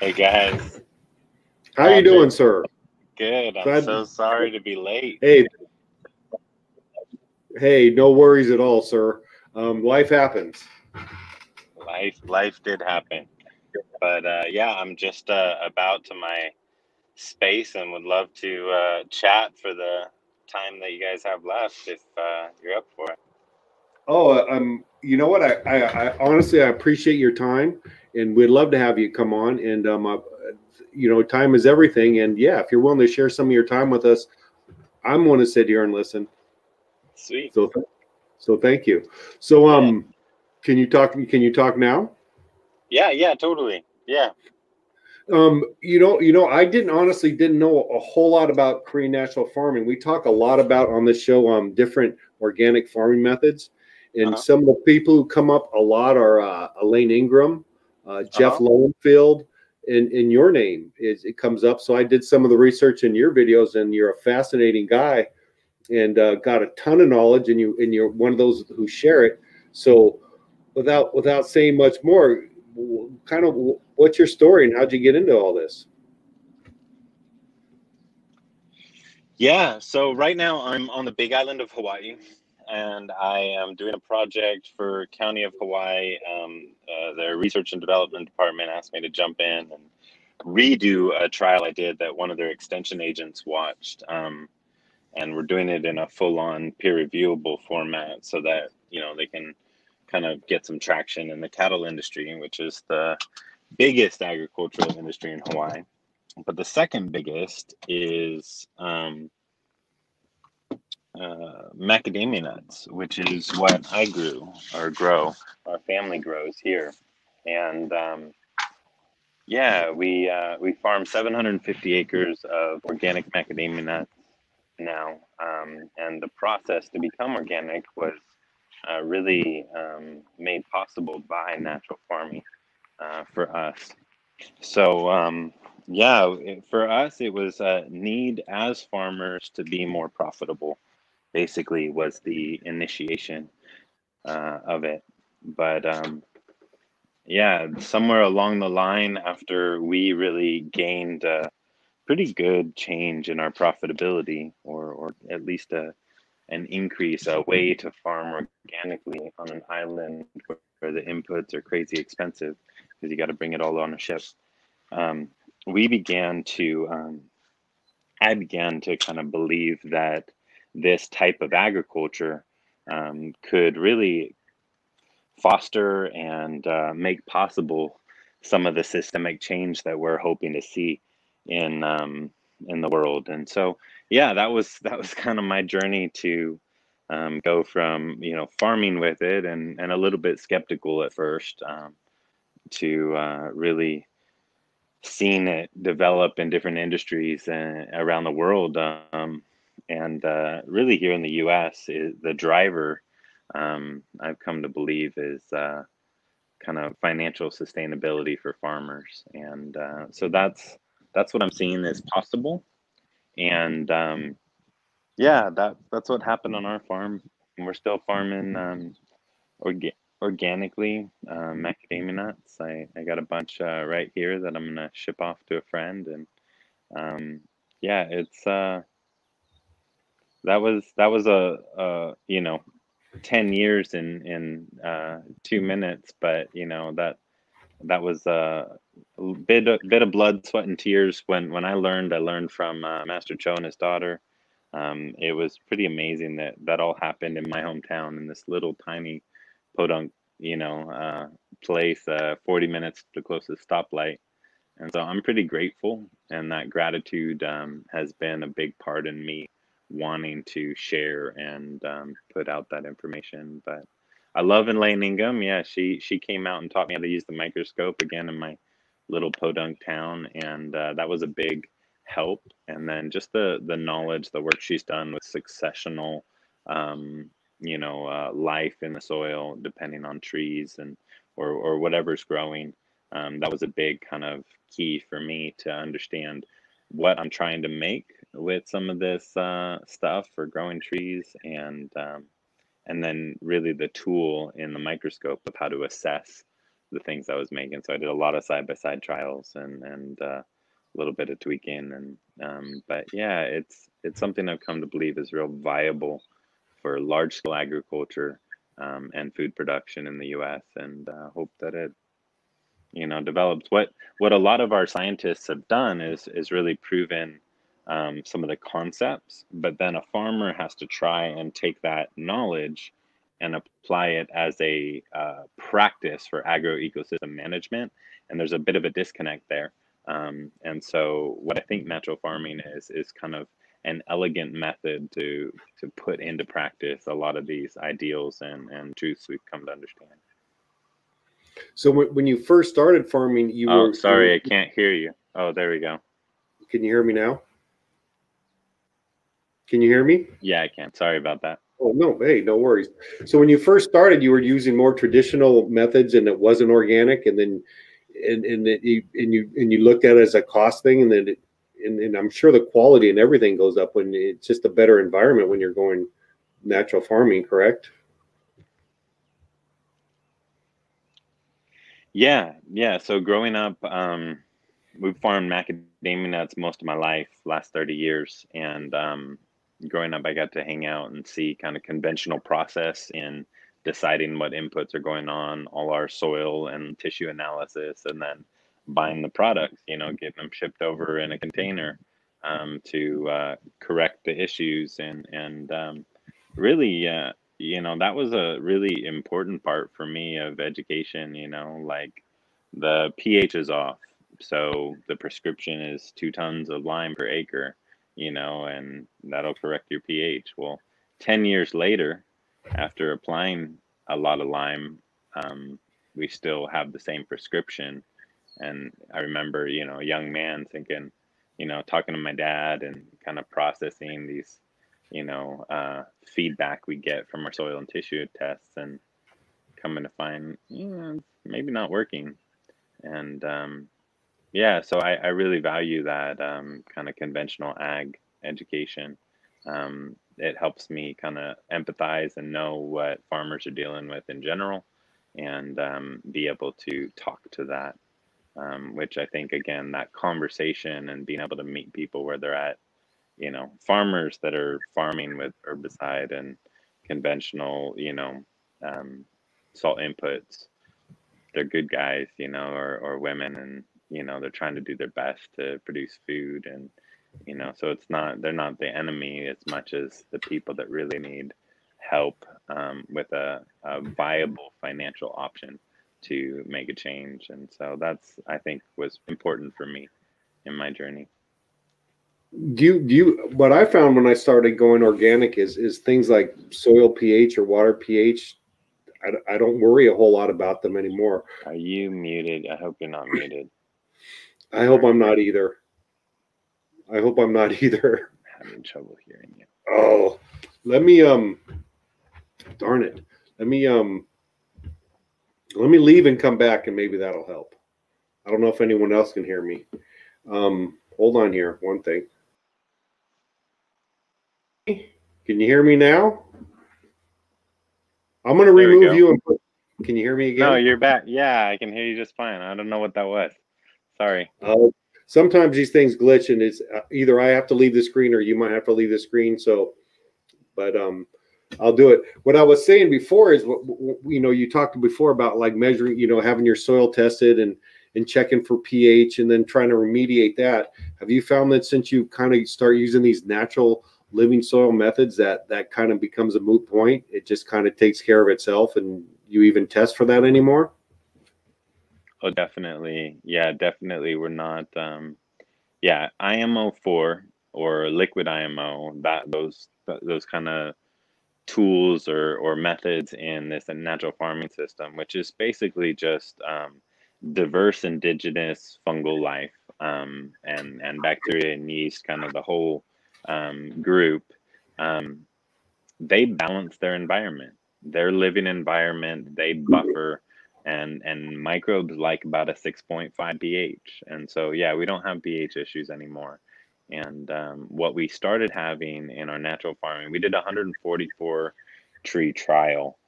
Hey guys. How you doing, sir? Good. I'm Glad so sorry to be late. Hey. Hey, no worries at all, sir. Um, life happens. Life, life did happen, but uh, yeah, I'm just uh, about to my space and would love to uh, chat for the time that you guys have left if uh, you're up for it. Oh, um, you know what? I, I, I, honestly I appreciate your time, and we'd love to have you come on. And um, uh, you know, time is everything. And yeah, if you're willing to share some of your time with us, I'm going to sit here and listen. Sweet. So, so thank you. So, um, can you talk? Can you talk now? Yeah, yeah, totally. Yeah. Um, you know, you know, I didn't honestly didn't know a whole lot about Korean natural farming. We talk a lot about on this show um different organic farming methods, and uh-huh. some of the people who come up a lot are uh, Elaine Ingham, uh, Jeff uh-huh. Lowenfels, and in your name is it comes up. So I did some of the research in your videos, and you're a fascinating guy, and uh, got a ton of knowledge, and you and you're one of those who share it. So without without saying much more, kind of what's your story and how'd you get into all this? Yeah, so right now I'm on the Big Island of Hawaii, and I am doing a project for County of Hawaii. Um, uh, their research and development department asked me to jump in and redo a trial I did that one of their extension agents watched. Um, and we're doing it in a full-on peer-reviewable format so that you know they can kind of get some traction in the cattle industry, which is the biggest agricultural industry in Hawaii. But the second biggest is um, uh, macadamia nuts, which is what I grew or grow. Our family grows here, and um, yeah, we uh, we farm 750 acres of organic macadamia nuts now, um, and the process to become organic was uh, really um, made possible by natural farming uh, for us. So, um, yeah, for us, it was a need as farmers to be more profitable, basically, was the initiation uh, of it. But um, yeah, somewhere along the line, after we really gained a pretty good change in our profitability, or, or at least a an increase, a way to farm organically on an island where the inputs are crazy expensive because you got to bring it all on a ship. Um, we began to, um, I began to kind of believe that this type of agriculture um, could really foster and uh, make possible some of the systemic change that we're hoping to see in um, in the world. And so, yeah, that was that was kind of my journey to um, go from you know farming with it and and a little bit skeptical at first um, to uh, really seeing it develop in different industries uh, around the world. Um, and uh, really here in the U.S., is the driver um, I've come to believe is uh, kind of financial sustainability for farmers, and uh, so that's that's what I'm seeing is possible. And um, yeah, that that's what happened on our farm. And we're still farming um, orga- organically uh, macadamia nuts. I, I got a bunch uh, right here that I'm gonna ship off to a friend, and um, yeah, it's uh, that was that was a, a you know 10 years in in uh, two minutes but you know that that was a bit a bit of blood, sweat, and tears when when I learned. I learned from uh, Master Cho and his daughter. Um, it was pretty amazing that that all happened in my hometown in this little tiny podunk, you know, uh, place, uh, 40 minutes to the closest stoplight. And so I'm pretty grateful, and that gratitude um, has been a big part in me wanting to share and um, put out that information. But I love Elaine Ingham. Yeah, she she came out and taught me how to use the microscope again in my little podunk town, and uh, that was a big help. And then just the the knowledge, the work she's done with successional, um, you know, uh, life in the soil, depending on trees and or or whatever's growing. Um, that was a big kind of key for me to understand what I'm trying to make with some of this uh, stuff for growing trees and um, and then really the tool in the microscope of how to assess the things I was making. So I did a lot of side by side trials and and uh, a little bit of tweaking and um, but yeah, it's it's something I've come to believe is real viable for large scale agriculture um, and food production in the U.S. and uh, hope that it you know develops. What what a lot of our scientists have done is is really proven um, some of the concepts, but then a farmer has to try and take that knowledge and apply it as a uh, practice for agro ecosystem management. And there's a bit of a disconnect there. Um, and so, what I think natural farming is is kind of an elegant method to to put into practice a lot of these ideals and and truths we've come to understand. So when, when you first started farming, you oh, were sorry, I can't hear you. Oh, there we go. Can you hear me now? Can you hear me? Yeah, I can. Sorry about that. Oh no, hey, no worries. So when you first started, you were using more traditional methods, and it wasn't organic, and then and and it, you and you and you looked at it as a cost thing, and then it, and, and I'm sure the quality and everything goes up when it's just a better environment when you're going natural farming, correct? Yeah, yeah. So growing up, um, we've farmed macadamia nuts most of my life, last 30 years, and um, growing up, I got to hang out and see kind of conventional process in deciding what inputs are going on, all our soil and tissue analysis, and then buying the products, you know, getting them shipped over in a container um, to uh, correct the issues. And, and um, really, uh, you know, that was a really important part for me of education, you know, like the pH is off. So the prescription is two tons of lime per acre you know, and that'll correct your pH. Well, 10 years later, after applying a lot of lime, um, we still have the same prescription. And I remember, you know, a young man thinking, you know, talking to my dad and kind of processing these, you know, uh, feedback we get from our soil and tissue tests and coming to find, you know, maybe not working. And um, yeah, so I, I really value that um, kind of conventional ag education. Um, it helps me kind of empathize and know what farmers are dealing with in general and um, be able to talk to that, um, which I think, again, that conversation and being able to meet people where they're at, you know, farmers that are farming with herbicide and conventional, you know, um, salt inputs, they're good guys, you know, or, or women and you know they're trying to do their best to produce food and you know so it's not they're not the enemy as much as the people that really need help um, with a, a viable financial option to make a change. And so that's i think was important for me in my journey. Do you do you what i found when i started going organic is is things like soil ph or water ph I, I don't worry a whole lot about them anymore. Are you muted? I hope you're not muted I hope I'm not either. I hope I'm not either. I'm having trouble hearing you. Oh, let me um darn it. Let me um let me leave and come back and maybe that'll help. I don't know if anyone else can hear me. Um hold on here, one thing. Can you hear me now? I'm going to remove you and put, Can you hear me again? No, you're back. Yeah, I can hear you just fine. I don't know what that was. Sorry. Uh, sometimes these things glitch, and it's uh, either I have to leave the screen or you might have to leave the screen. So, but um, I'll do it. What I was saying before is, what you know, you talked before about like measuring, you know, having your soil tested and and checking for pH, and then trying to remediate that. Have you found that since you kind of start using these natural living soil methods, that that kind of becomes a moot point? It just kind of takes care of itself, and you even test for that anymore? Oh, definitely. Yeah, definitely. We're not. Um, yeah, IMO four or liquid IMO. That those those kind of tools or or methods in this natural farming system, which is basically just um, diverse indigenous fungal life um, and and bacteria and yeast, kind of the whole um, group. Um, they balance their environment, their living environment. They buffer and and microbes like about a 6.5 pH. And so yeah, we don't have pH issues anymore. And um, what we started having in our natural farming, we did a 144 tree trial,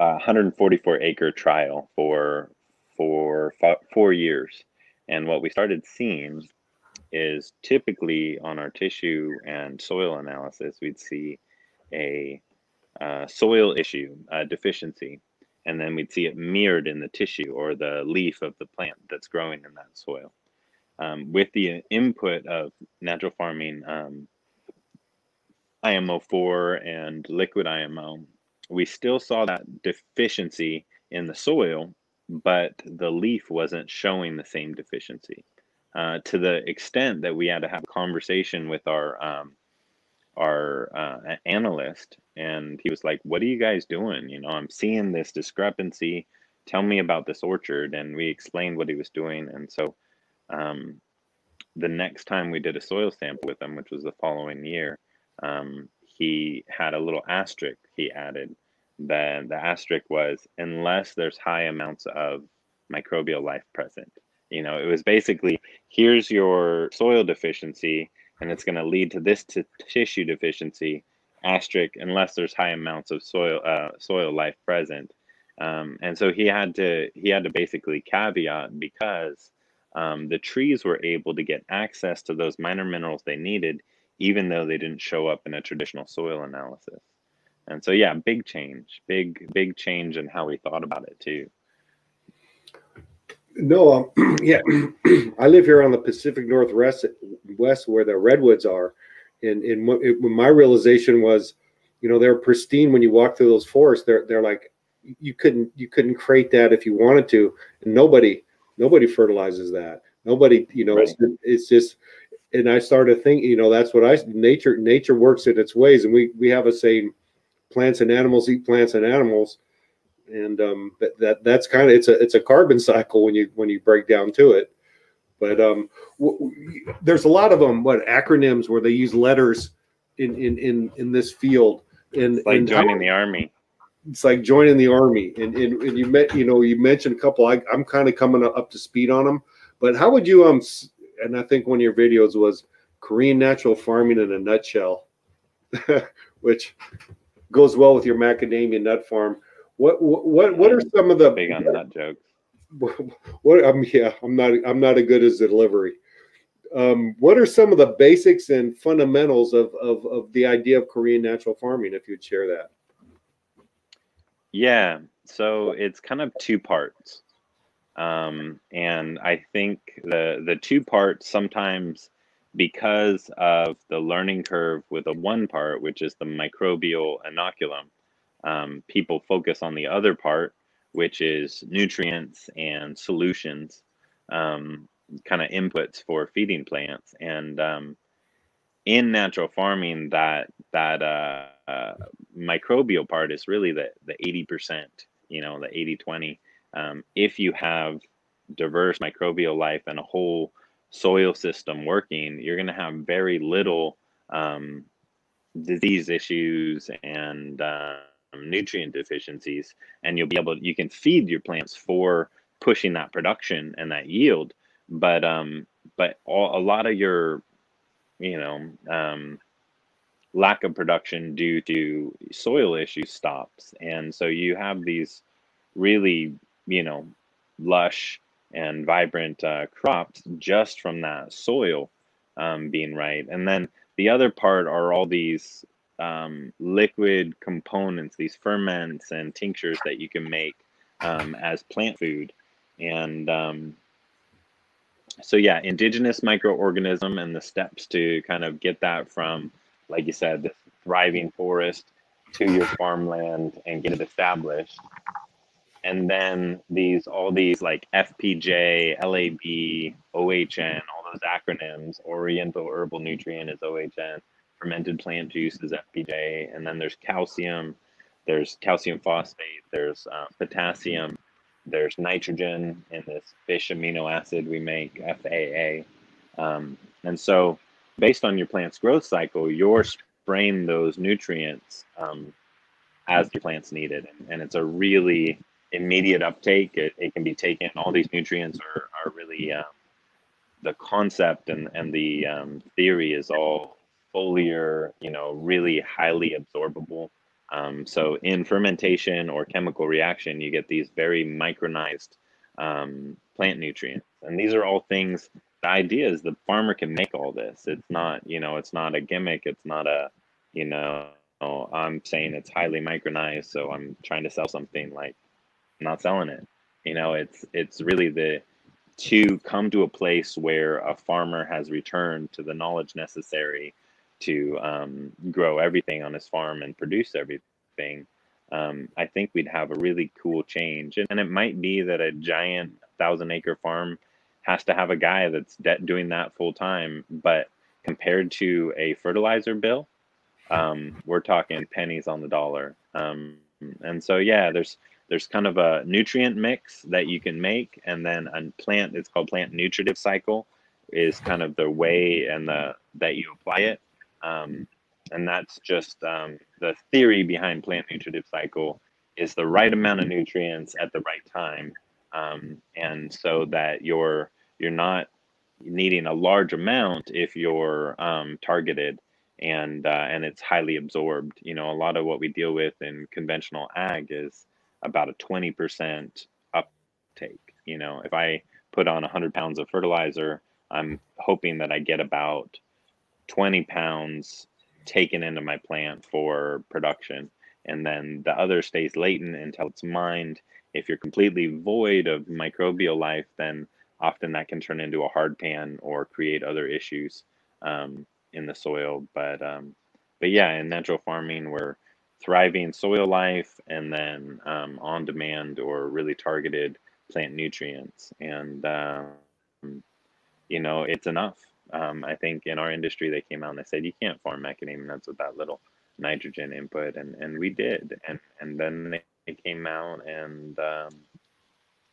uh, 144 acre trial for for four years. And what we started seeing is typically on our tissue and soil analysis, we'd see a uh, soil issue, deficiency, and then we'd see it mirrored in the tissue or the leaf of the plant that's growing in that soil. Um, with the input of natural farming, um, IMO4 and liquid IMO, we still saw that deficiency in the soil, but the leaf wasn't showing the same deficiency. Uh, to the extent that we had to have a conversation with our um, our uh, analyst, and he was like, "What are you guys doing? You know, I'm seeing this discrepancy. Tell me about this orchard." And we explained what he was doing, and so um, the next time we did a soil sample with him, which was the following year, um, he had a little asterisk he added. The, the asterisk was unless there's high amounts of microbial life present. You know, it was basically here's your soil deficiency, and it's going to lead to this t- tissue deficiency. Asterisk unless there's high amounts of soil uh, soil life present. Um, and so he had to he had to basically caveat because um, the trees were able to get access to those minor minerals they needed, even though they didn't show up in a traditional soil analysis. And so, yeah, big change, big, big change in how we thought about it too. No, um, yeah, I live here on the Pacific Northwest, west where the redwoods are, and and what, it, my realization was, you know, they're pristine when you walk through those forests. They're they're like you couldn't you couldn't create that if you wanted to, and nobody nobody fertilizes that. Nobody, you know, right. it's, it's just and I started thinking, you know, that's what I nature nature works in its ways, and we we have a saying, plants and animals eat plants and animals, and um, that, that that's kind of it's a it's a carbon cycle when you when you break down to it. But um, there's a lot of them, what acronyms where they use letters in in in in this field, and like and joining the army. It's like joining the army, and and, and you met you know you mentioned a couple. I, I'm kind of coming up to speed on them, but how would you um and I think one of your videos was Korean natural farming in a nutshell, which goes well with your macadamia nut farm. What what what are some of the big on nut jokes? What I'm yeah I'm not I'm not as good as the delivery. Um, what are some of the basics and fundamentals of, of of the idea of Korean natural farming? If you'd share that. Yeah, so it's kind of two parts. Um, and I think the the two parts sometimes because of the learning curve with the one part, which is the microbial inoculum, um, people focus on the other part, which is nutrients and solutions, um, kind of inputs for feeding plants. And um, in natural farming, that that uh, uh, microbial part is really the the eighty percent, you know, the 80 20 um, if you have diverse microbial life and a whole soil system working, you're going to have very little um, disease issues and uh, nutrient deficiencies, and you'll be able you can feed your plants for pushing that production and that yield. But um, but all, a lot of your, you know, um, lack of production due to soil issues stops, and so you have these really you know, lush and vibrant uh, crops just from that soil um, being right. And then the other part are all these um, liquid components, these ferments and tinctures that you can make um, as plant food. And um, so, yeah, indigenous microorganism and the steps to kind of get that from, like you said, this thriving forest to your farmland and get it established and then these all these like FPJ, LAB, OHN, all those acronyms. Oriental herbal nutrient is OHN. Fermented plant juice is FPJ, and then there's calcium. There's calcium phosphate. There's uh, potassium. There's nitrogen in this fish amino acid we make, FAA. Um, and so, based on your plant's growth cycle, you're spraying those nutrients um, as your plants need it. And it's a really immediate uptake. It, it can be taken. All these nutrients are, are really um, the concept and, and the um, theory is all foliar, you know, really highly absorbable. Um, so in fermentation or chemical reaction, you get these very micronized um, plant nutrients. And these are all things, the idea is the farmer can make all this. It's not, you know, it's not a gimmick. It's not a, you know, I'm saying it's highly micronized. So I'm trying to sell something like I'm not selling it. You know, it's, it's really the, to come to a place where a farmer has returned to the knowledge necessary to um, grow everything on his farm and produce everything, um, I think we'd have a really cool change. And, and, it might be that a giant thousand acre farm has to have a guy that's de- doing that full time. But compared to a fertilizer bill, um, we're talking pennies on the dollar. Um, and so, yeah, there's there's kind of a nutrient mix that you can make, and then a plant. It's called plant nutritive cycle, is kind of the way and the that you apply it. Um, and that's just um, the theory behind plant nutritive cycle is the right amount of nutrients at the right time. Um, and so that you're you're not needing a large amount if you're um, targeted and uh, and it's highly absorbed. You know a lot of what we deal with in conventional ag is about a 20% uptake. You know if i put on 100 pounds of fertilizer i'm hoping that i get about 20 pounds taken into my plant for production. And then the other stays latent until it's mined. If you're completely void of microbial life then often that can turn into a hard pan or create other issues um, in the soil. But um, but yeah in natural farming we're thriving soil life and then um, on demand or really targeted plant nutrients. And um, you know it's enough um, I think in our industry, they came out and they said you can't farm macadamia nuts with that little nitrogen input, and and we did, and and then they came out and um,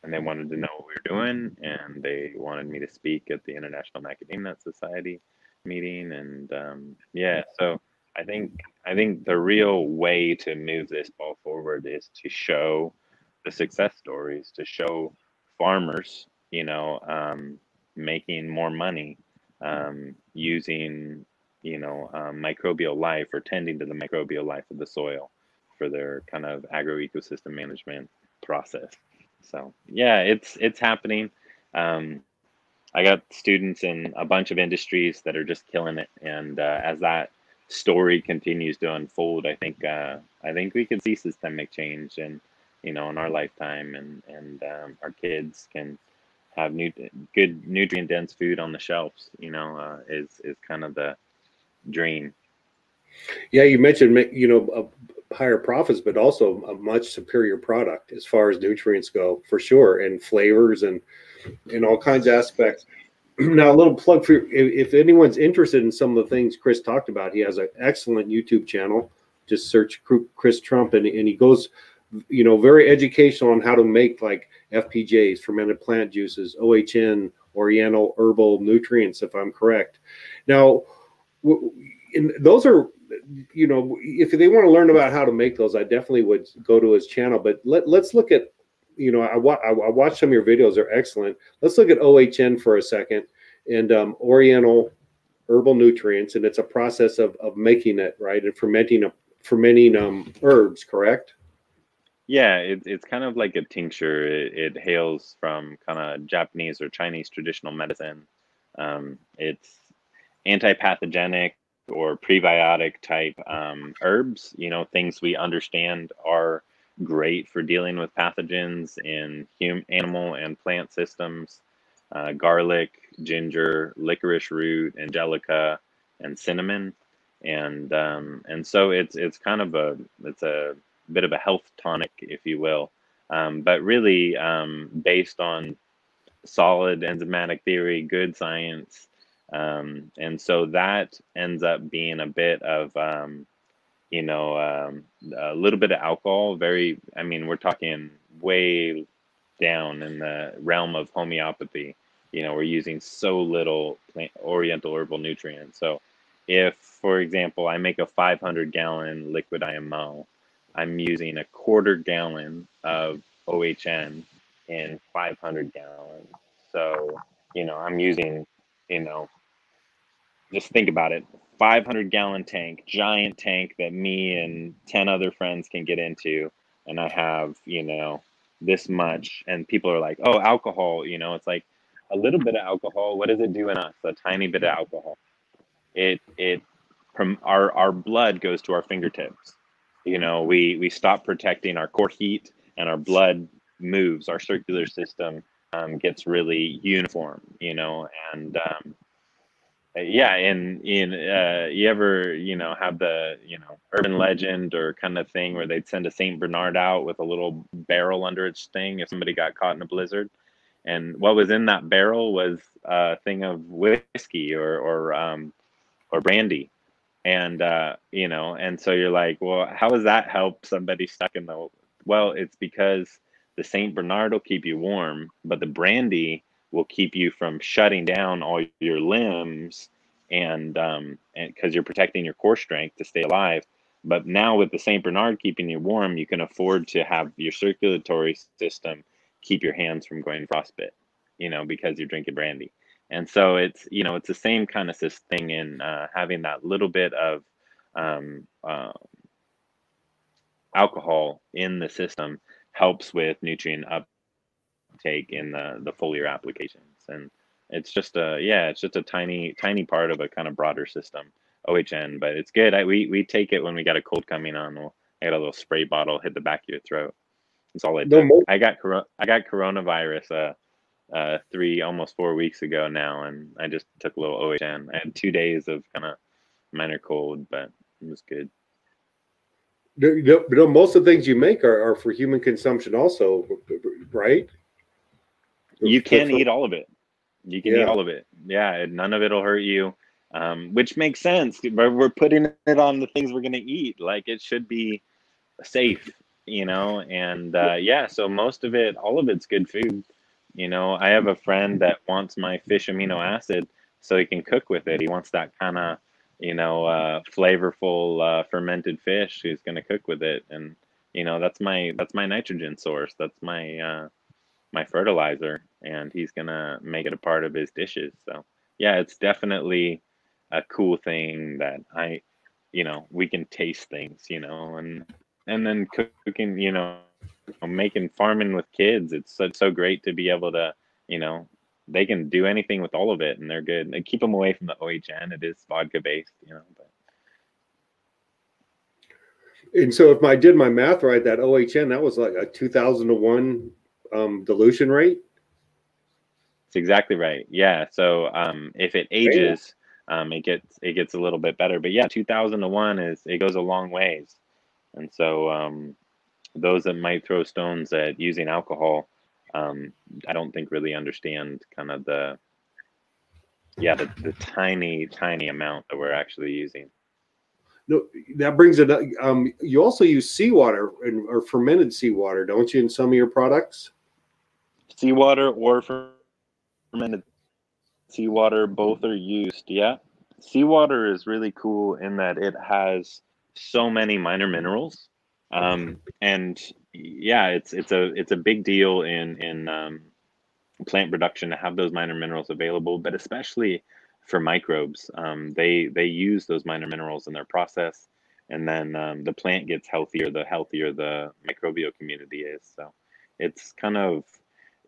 and they wanted to know what we were doing, and they wanted me to speak at the International Macadamia Nut Society meeting, and um, yeah, so I think I think the real way to move this ball forward is to show the success stories, to show farmers, you know, um, making more money um, using you know um, microbial life or tending to the microbial life of the soil for their kind of agroecosystem management process. So yeah, it's it's happening. Um, I got students in a bunch of industries that are just killing it, and uh, as that story continues to unfold, I think uh, I think we can see systemic change, and you know, in our lifetime, and and um, our kids can have new, good nutrient dense food on the shelves. You know, uh, is is kind of the dream. Yeah, you mentioned you know higher profits, but also a much superior product as far as nutrients go, for sure, and flavors and and all kinds of aspects. now, a little plug for if, if anyone's interested in some of the things Chris talked about, he has an excellent YouTube channel. Just search Chris Trump, and, and he goes, you know, very educational on how to make like FPJs, fermented plant juices, OHN, Oriental herbal nutrients, if I'm correct. Now, those are, you know, if they want to learn about how to make those, I definitely would go to his channel. But let, let's look at, you know, I, wa- I watched some of your videos; they're excellent. Let's look at OHN for a second and um, Oriental herbal nutrients, and it's a process of, of making it right and fermenting a fermenting um, herbs, correct? Yeah, it, it's kind of like a tincture. It, it hails from kind of Japanese or Chinese traditional medicine. Um, it's anti-pathogenic or prebiotic type um, herbs. You know, things we understand are great for dealing with pathogens in human, animal, and plant systems. Uh, garlic, ginger, licorice root, angelica, and cinnamon, and um, and so it's it's kind of a it's a bit of a health tonic, if you will, um, but really um, based on solid enzymatic theory, good science. Um, and so that ends up being a bit of, um, you know, a little bit of alcohol. Very, I mean, we're talking way down in the realm of homeopathy. You know, we're using so little plant, oriental herbal nutrients. So, if, for example, I make a 500 gallon liquid IMO, I'm using a quarter gallon of OHN in 500 gallons. So, you know, I'm using, you know, just think about it 500 gallon tank, giant tank that me and 10 other friends can get into. And I have, you know, this much. And people are like oh alcohol you know it's like a little bit of alcohol. What does it do in us? A tiny bit of alcohol. It it from our our blood goes to our fingertips you know we we stop protecting our core heat and our blood moves. Our circular system um, gets really uniform you know and um, yeah in in uh, you ever you know have the you know urban legend or kind of thing where they'd send a saint bernard out with a little barrel under its thing if somebody got caught in a blizzard? And what was in that barrel was a thing of whiskey or or um, or brandy and uh, you know and so you're like well how does that help somebody stuck in the well it's because the saint bernard will keep you warm but the brandy will keep you from shutting down all your limbs and um and because you're protecting your core strength to stay alive. But now with the saint bernard keeping you warm you can afford to have your circulatory system keep your hands from going frostbite you know because you're drinking brandy and so it's you know it's the same kind of this thing in uh, having that little bit of um, uh, alcohol in the system helps with nutrient uptake in the the foliar applications. And it's just a yeah it's just a tiny tiny part of a kind of broader system ohn but it's good. I, we we take it when we got a cold coming on we'll I got a little spray bottle hit the back of your throat. That's all i do. no, i got i got coronavirus uh uh three almost four weeks ago now and i just took a little ohn i had two days of kind of minor cold but it was good you know, most of the things you make are, are for human consumption also right you can eat all of it you can yeah. eat all of it. Yeah, none of it'll hurt you, um, which makes sense. But we're putting it on the things we're gonna eat. Like it should be safe, you know. And uh, yeah, so most of it, all of it's good food. You know, I have a friend that wants my fish amino acid so he can cook with it. He wants that kind of, you know, uh, flavorful uh, fermented fish. He's gonna cook with it, and you know, that's my that's my nitrogen source. That's my uh, my fertilizer and he's gonna make it a part of his dishes so yeah it's definitely a cool thing that i you know we can taste things you know and and then cooking you know making farming with kids it's so, so great to be able to you know they can do anything with all of it and they're good and keep them away from the ohn it is vodka based you know but and so if I did my math right, that OHN that was like a two thousand to one um, dilution rate? It's exactly right. Yeah. So um, if it ages, um, it gets it gets a little bit better. But yeah, two thousand to one is it goes a long ways. And so um, those that might throw stones at using alcohol, um, I don't think really understand kind of the yeah the, the tiny tiny amount that we're actually using. No, that brings it. Um, you also use seawater or fermented seawater, don't you, in some of your products? seawater or fermented seawater both are used yeah seawater is really cool in that it has so many minor minerals um, and yeah it's it's a it's a big deal in in um, plant production to have those minor minerals available but especially for microbes. Um, they they use those minor minerals in their process and then um, the plant gets healthier the healthier the microbial community is. So it's kind of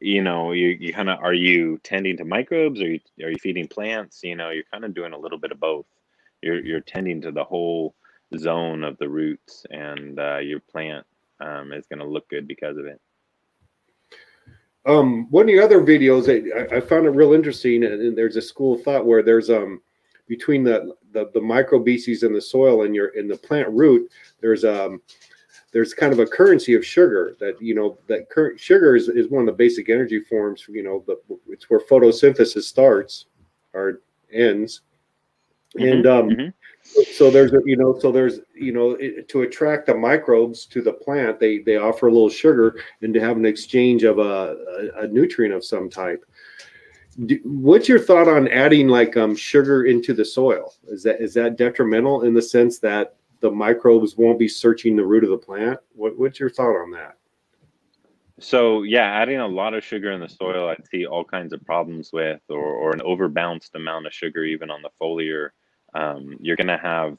you know you, you kind of are you tending to microbes? Or you, are you feeding plants? You know you're kind of doing a little bit of both. You're, you're tending to the whole zone of the roots and uh, your plant um, is going to look good because of it. Um, one of the other videos I, I found it real interesting and there's a school of thought where there's um between the the, the microbeces in the soil and your in the plant root there's um there's kind of a currency of sugar that you know that current sugar is, is one of the basic energy forms you know but it's where photosynthesis starts or ends. Mm-hmm, and um mm-hmm. So there's a, you know so there's you know it, to attract the microbes to the plant they they offer a little sugar and to have an exchange of a, a, a nutrient of some type what's your thought on adding like um, sugar into the soil is that is that detrimental in the sense that the microbes won't be searching the root of the plant. What, what's your thought on that? So yeah, adding a lot of sugar in the soil, I'd see all kinds of problems with, or, or an overbalanced amount of sugar even on the foliar. Um, you're gonna have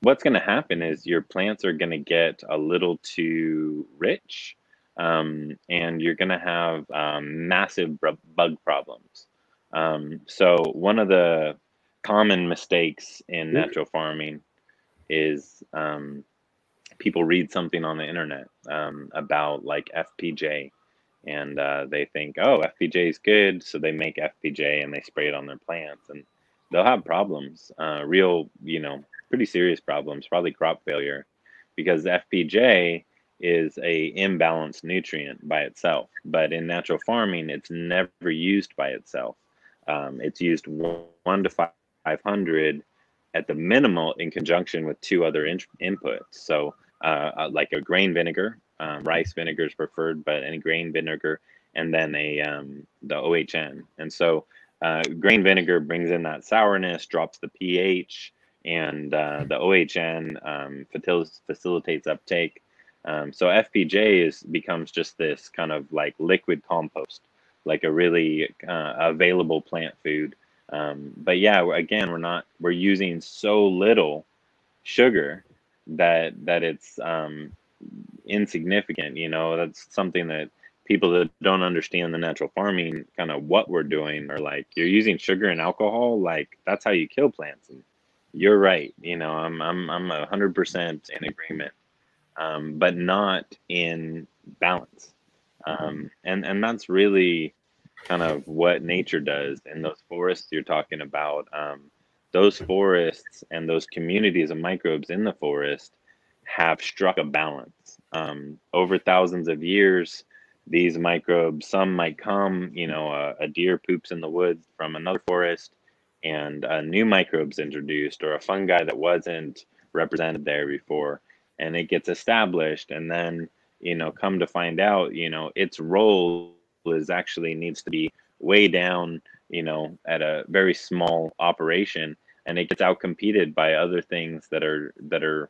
what's gonna happen is your plants are gonna get a little too rich um, and you're going to have um, massive bug problems. Um, so one of the common mistakes in natural farming is um, people read something on the internet um, about like FPJ, and uh, they think, oh, FPJ is good, so they make FPJ and they spray it on their plants, and they'll have problems, uh, real, you know, pretty serious problems, probably crop failure, because FPJ is a imbalanced nutrient by itself. But in natural farming, it's never used by itself. Um, it's used one to 500 at the minimal in conjunction with two other in- inputs. So, uh, uh, like a grain vinegar, um, rice vinegar is preferred, but any grain vinegar, and then a um, the OHN. And so, uh, grain vinegar brings in that sourness, drops the pH, and uh, the OHN um, facilitates uptake. Um, so FPJ is becomes just this kind of like liquid compost, like a really uh, available plant food. Um, but yeah, again, we're not we're using so little sugar that that it's um, insignificant. You know, that's something that people that don't understand the natural farming kind of what we're doing are like you're using sugar and alcohol like that's how you kill plants and you're right you know i'm i'm i'm 100% in agreement um, but not in balance. Um, and and that's really kind of what nature does in those forests you're talking about. Um, those forests and those communities of microbes in the forest have struck a balance um, over thousands of years. These microbes, some might come, you know, a, a deer poops in the woods from another forest, and a new microbes introduced, or a fungi that wasn't represented there before and it gets established and then you know come to find out you know its role is actually needs to be way down you know at a very small operation and it gets out competed by other things that are that are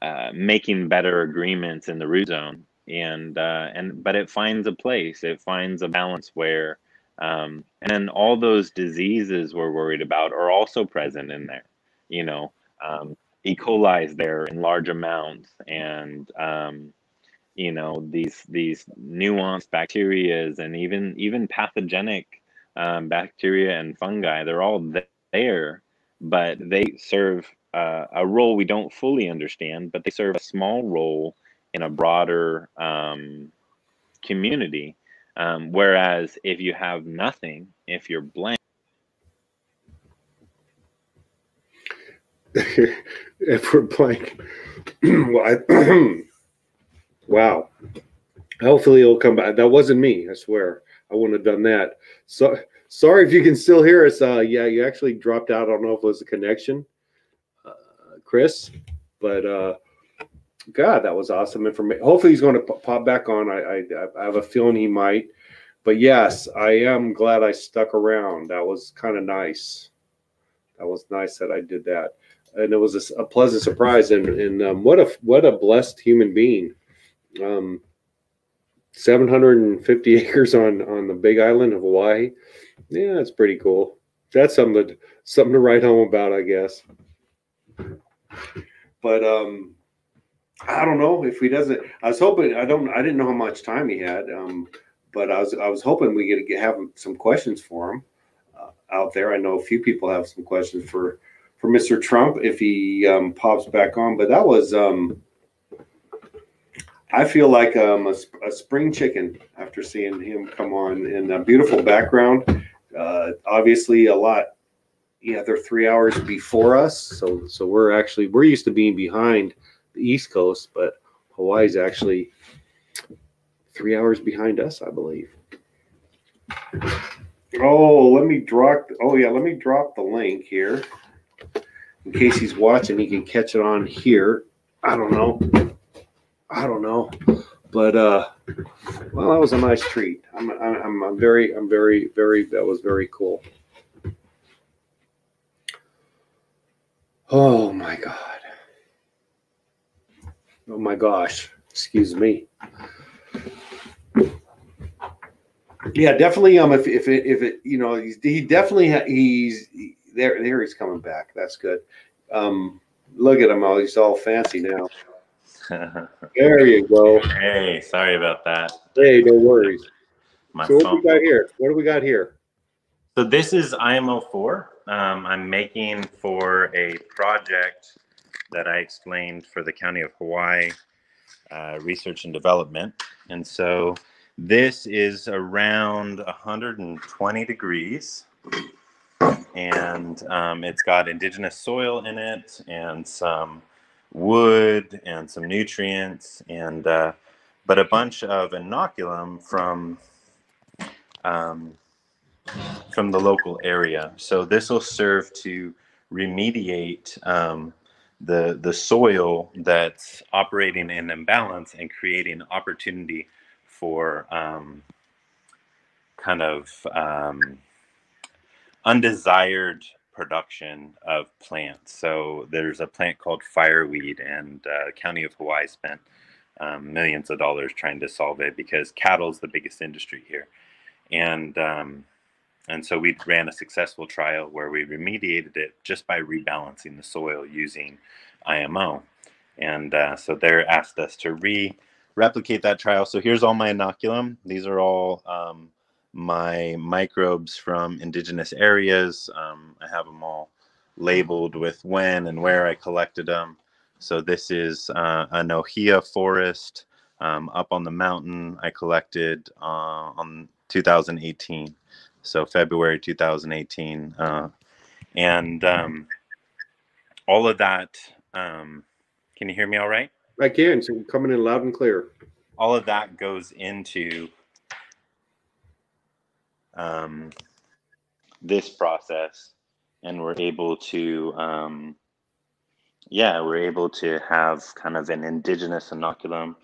uh, making better agreements in the root zone and uh, and but it finds a place it finds a balance where um, and then all those diseases we're worried about are also present in there you know um, E. coli is there in large amounts, and um, you know these these nuanced bacterias and even even pathogenic um, bacteria and fungi. They're all there, but they serve uh, a role we don't fully understand. But they serve a small role in a broader um, community. Um, whereas if you have nothing, if you're blank if we're blank. well, I, wow. Hopefully it'll come back. That wasn't me. I swear. I wouldn't have done that. So sorry if you can still hear us. Uh, yeah, you actually dropped out. I don't know if it was a connection, uh, Chris, but uh, God, that was awesome information. Hopefully he's going to pop back on. I, I, I have a feeling he might. But yes, I am glad I stuck around. That was kind of nice. That was nice that I did that and it was a, a pleasant surprise. And, and um, what a what a blessed human being. Um, 750 acres on on the Big Island of Hawaii. Yeah, that's pretty cool. That's something to something to write home about, I guess. But um, I don't know if he doesn't. I was hoping. I don't. I didn't know how much time he had. Um, but I was I was hoping we could have some questions for him uh, out there. I know a few people have some questions for for Mr. Trump if he um, pops back on. But that was, um, I feel like um, a, a, spring chicken after seeing him come on in a beautiful background. Uh, obviously, a lot. Yeah, they're three hours before us, so so we're actually we're used to being behind the East Coast, but Hawaii's actually three hours behind us, I believe. Oh, let me drop. Oh yeah, let me drop the link here in case he's watching, he can catch it on here. I don't know. I don't know. But uh, well, that was a nice treat. I'm, I'm, I'm very, I'm very, very. That was very cool. Oh my god. Oh my gosh. Excuse me. Yeah, definitely. Um, if if it, if it, you know, he's, he definitely ha- he's there, there he's coming back. That's good. Um, look at him all; he's all fancy now. there you go. Hey, sorry about that. Hey, no worries. My so what phone. do we got here? What do we got here? So this is IMO four. Um, I'm making for a project that I explained for the County of Hawaii uh, Research and Development, and so this is around 120 degrees, and um, it's got indigenous soil in it and some wood and some nutrients and uh, but a bunch of inoculum from um, from the local area. So this will serve to remediate um, the the soil that's operating in imbalance and creating opportunity for um, kind of um, undesired production of plants. So there's a plant called fireweed, and uh, County of Hawaii spent um, millions of dollars trying to solve it because cattle's the biggest industry here, and um, and so we ran a successful trial where we remediated it just by rebalancing the soil using IMO, and uh, so they asked us to re replicate that trial. So here's all my inoculum. These are all um, my microbes from indigenous areas. Um, I have them all labeled with when and where I collected them. So this is uh, a Nohea forest um, up on the mountain. I collected uh, on 2018, so February 2018, uh, and um, all of that. Um, can you hear me all right? I can. So you're coming in loud and clear. All of that goes into um, this process and we're able to um, yeah we're able to have kind of an indigenous inoculum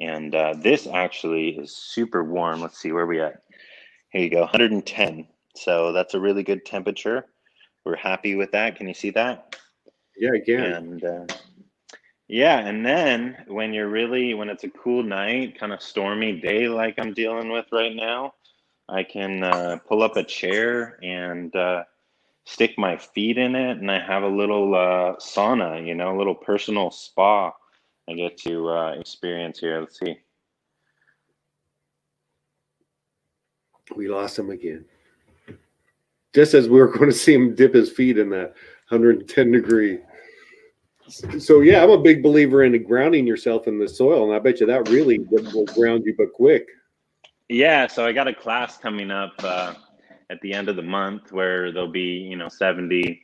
and uh, this actually is super warm let's see where we at here you go 110 so that's a really good temperature. We're happy with that. Can you see that? Yeah, I can. and uh, yeah and then when you're really when it's a cool night kind of stormy day like i'm dealing with right now i can uh, pull up a chair and uh, stick my feet in it and i have a little uh, sauna you know a little personal spa i get to uh, experience here. Let's see We lost him again. Just as we were going to see him dip his feet in that 110 degree. So yeah, I'm a big believer in grounding yourself in the soil, and I bet you that really will ground you, but quick. Yeah, so I got a class coming up uh, at the end of the month where there'll be, you know, 70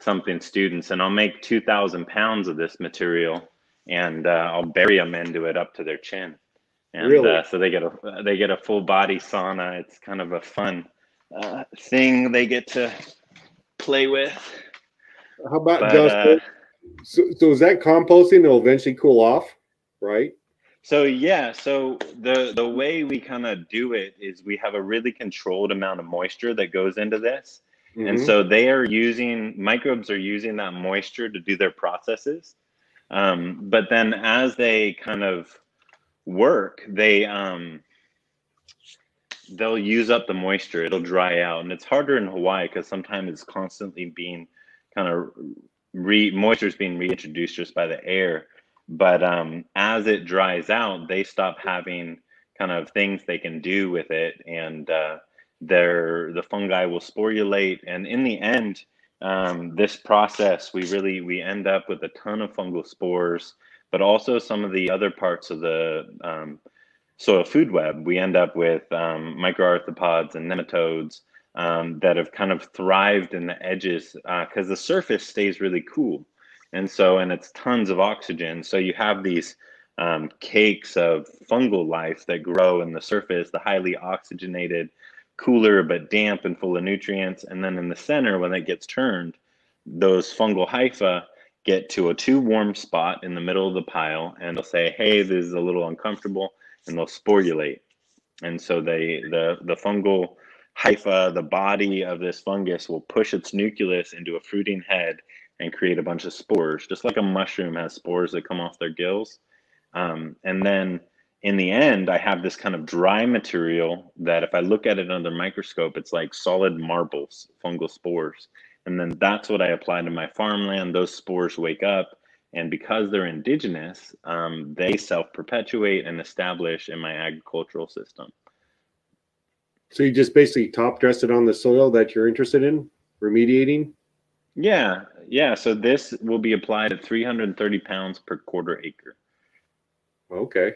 something students, and I'll make 2,000 pounds of this material and uh, I'll bury them into it up to their chin. And Really? uh, so they get a they get a full body sauna. It's kind of a fun uh, thing they get to play with. How about But, uh, so, so is that composting? It'll eventually cool off, right? So yeah, so the the way we kind of do it is we have a really controlled amount of moisture that goes into this. And Mhm. so they are using microbes are using that moisture to do their processes. Um, but then as they kind of work, they um, they'll use up the moisture. It'll dry out, and it's harder in Hawaii because sometimes it's constantly being kind of re moisture is being reintroduced just by the air. But um, as it dries out, they stop having kind of things they can do with it, and uh, their the fungi will sporulate, and in the end, um, this process we really we end up with a ton of fungal spores, but also some of the other parts of the um, soil food web. We end up with um, microarthropods and nematodes um, that have kind of thrived in the edges because the surface stays really cool, and so and it's tons of oxygen. So you have these um, cakes of fungal life that grow in the surface, the highly oxygenated cooler but damp and full of nutrients. And then in the center, when it gets turned, those fungal hypha get to a too warm spot in the middle of the pile and they'll say, hey, this is a little uncomfortable, and they'll sporulate. And so they the the fungal hypha, the body of this fungus will push its nucleus into a fruiting head and create a bunch of spores, just like a mushroom has spores that come off their gills. Um, and then in the end, I have this kind of dry material that if I look at it under microscope, it's like solid marbles, fungal spores. And then that's what I apply to my farmland. Those spores wake up And because they're indigenous, um, they self perpetuate and establish in my agricultural system. So you just basically top dress it on the soil that you're interested in remediating? Yeah, yeah. So this will be applied at 330 pounds per quarter acre. Okay.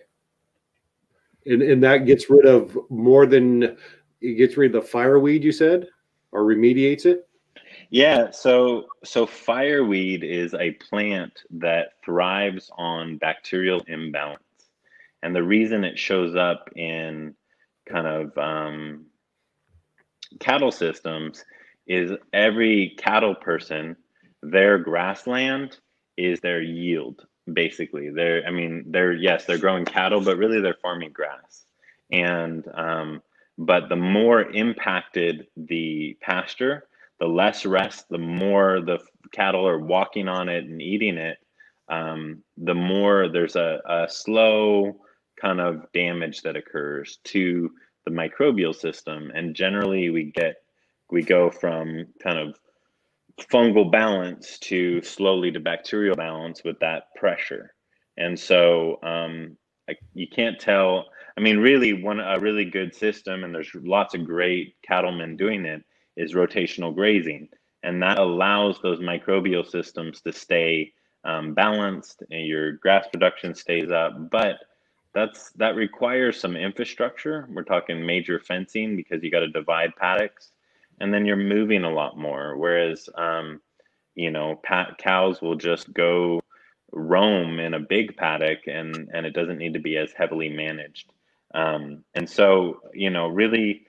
And, and that gets rid of more than it gets rid of the fireweed you said or remediates it? Yeah, so so fireweed is a plant that thrives on bacterial imbalance. And the reason it shows up in kind of um, cattle systems is every cattle person, their grassland is their yield, basically. They're, I mean, they're, yes, they're growing cattle, but really they're farming grass. And, um, but the more impacted the pasture, the less rest, the more the cattle are walking on it and eating it, um, the more there's a, a slow kind of damage that occurs to the microbial system. And generally, we get we go from kind of fungal balance to slowly to bacterial balance with that pressure. And so um, I, you can't tell. I mean, really, one a really good system, and there's lots of great cattlemen doing it, is rotational grazing, and that allows those microbial systems to stay um, balanced, and your grass production stays up. But that's that requires some infrastructure. We're talking major fencing because you got to divide paddocks and then you're moving a lot more. Whereas, um, you know, pat cows will just go roam in a big paddock, and and it doesn't need to be as heavily managed. Um, and so, you know, really,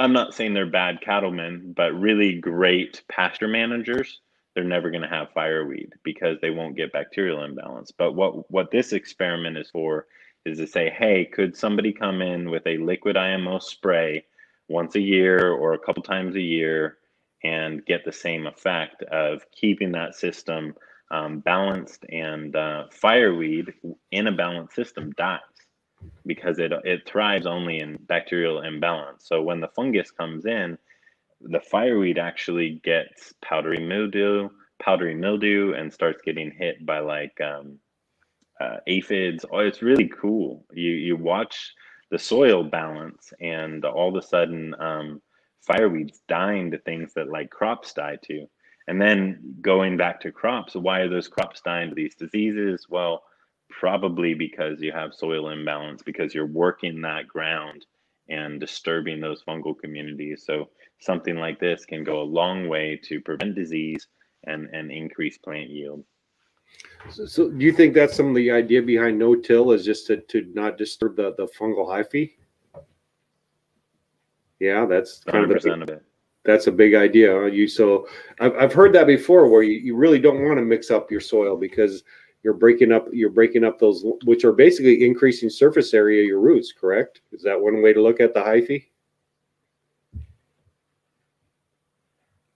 I'm not saying they're bad cattlemen, but really great pasture managers. They're never going to have fireweed because they won't get bacterial imbalance. But what what this experiment is for is to say, hey, could somebody come in with a liquid IMO spray once a year or a couple times a year and get the same effect of keeping that system um, balanced and uh, fireweed in a balanced system dies because it it thrives only in bacterial imbalance. So when the fungus comes in, the fireweed actually gets powdery mildew, powdery mildew, and starts getting hit by like um, uh, aphids. Oh, it's really cool. You you watch the soil balance and all of a sudden um, fireweeds dying to things that like crops die to and then going back to crops why are those crops dying to these diseases well probably because you have soil imbalance because you're working that ground and disturbing those fungal communities so something like this can go a long way to prevent disease and, and increase plant yield so, so, do you think that's some of the idea behind no till is just to, to not disturb the, the fungal hyphae? Yeah, that's kind of, of it. That's a big idea. You so I've, I've heard that before where you, you really don't want to mix up your soil because you're breaking up you're breaking up those which are basically increasing surface area of your roots, correct? Is that one way to look at the hyphae?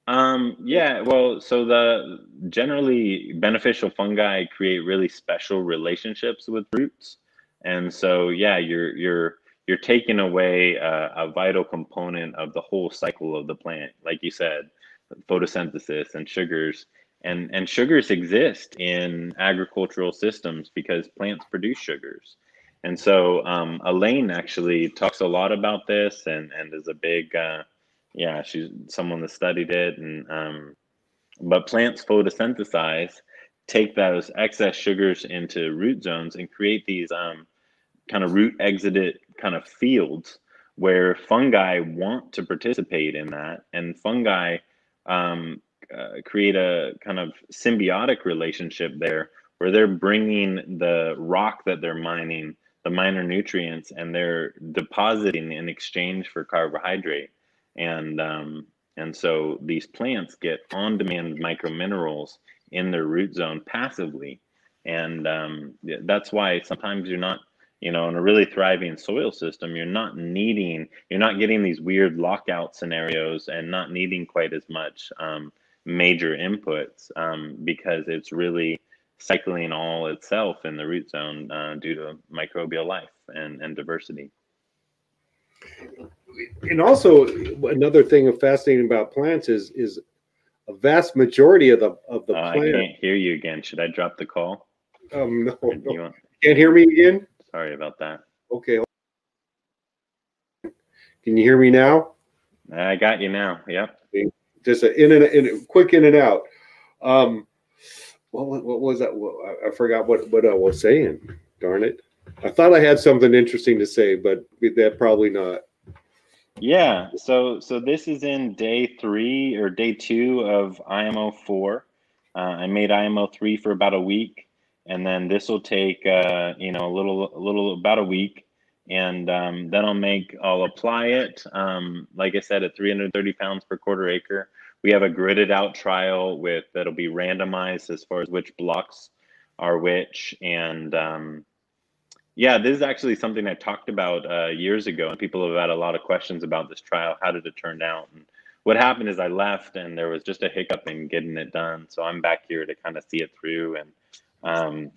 Um, yeah, well, so the generally beneficial fungi create really special relationships with roots. And so, yeah, you're you're you're taking away a, a vital component of the whole cycle of the plant, like you said, photosynthesis and sugars. And and sugars exist in agricultural systems because plants produce sugars. And so um, Elaine actually talks a lot about this and, and is a big uh, yeah, she's someone that studied it, and um, but plants photosynthesize, take those excess sugars into root zones and create these um, kind of root exudate kind of fields where fungi want to participate in that, and fungi um, uh, create a kind of symbiotic relationship there where they're bringing the rock that they're mining, the minor nutrients, and they're depositing in exchange for carbohydrate. And um, and so these plants get on-demand microminerals in their root zone passively, and um, that's why sometimes you're not, you know, in a really thriving soil system, you're not needing, you're not getting these weird lockout scenarios, and not needing quite as much um, major inputs um, because it's really cycling all itself in the root zone uh, due to microbial life and, and diversity and also another thing of fascinating about plants is is a vast majority of the of the Uh, I can't hear you again. Should I drop the call? Um, no, no. you want- can't hear me again. Sorry about that. Okay. Can you hear me now? I got you now. Yep. Just a in and in, quick in and out. Um, what, what was that? I- I forgot what what I was saying. Darn it! I thought I had something interesting to say, but that probably not. Yeah. So so this is in day three or day two of IMO four. Uh, I made IMO three for about a week, and then this will take uh, you know a little a little about a week, and um, then I'll make I'll apply it. Um, like I said, at 330 pounds per quarter acre. We have a gridded out trial with that'll be randomized as far as which blocks are which, and um, yeah, this is actually something I talked about uh, years ago, and people have had a lot of questions about this trial. How did it turn out? And what happened is I left, and there was just a hiccup in getting it done. So I'm back here to kind of see it through, and um,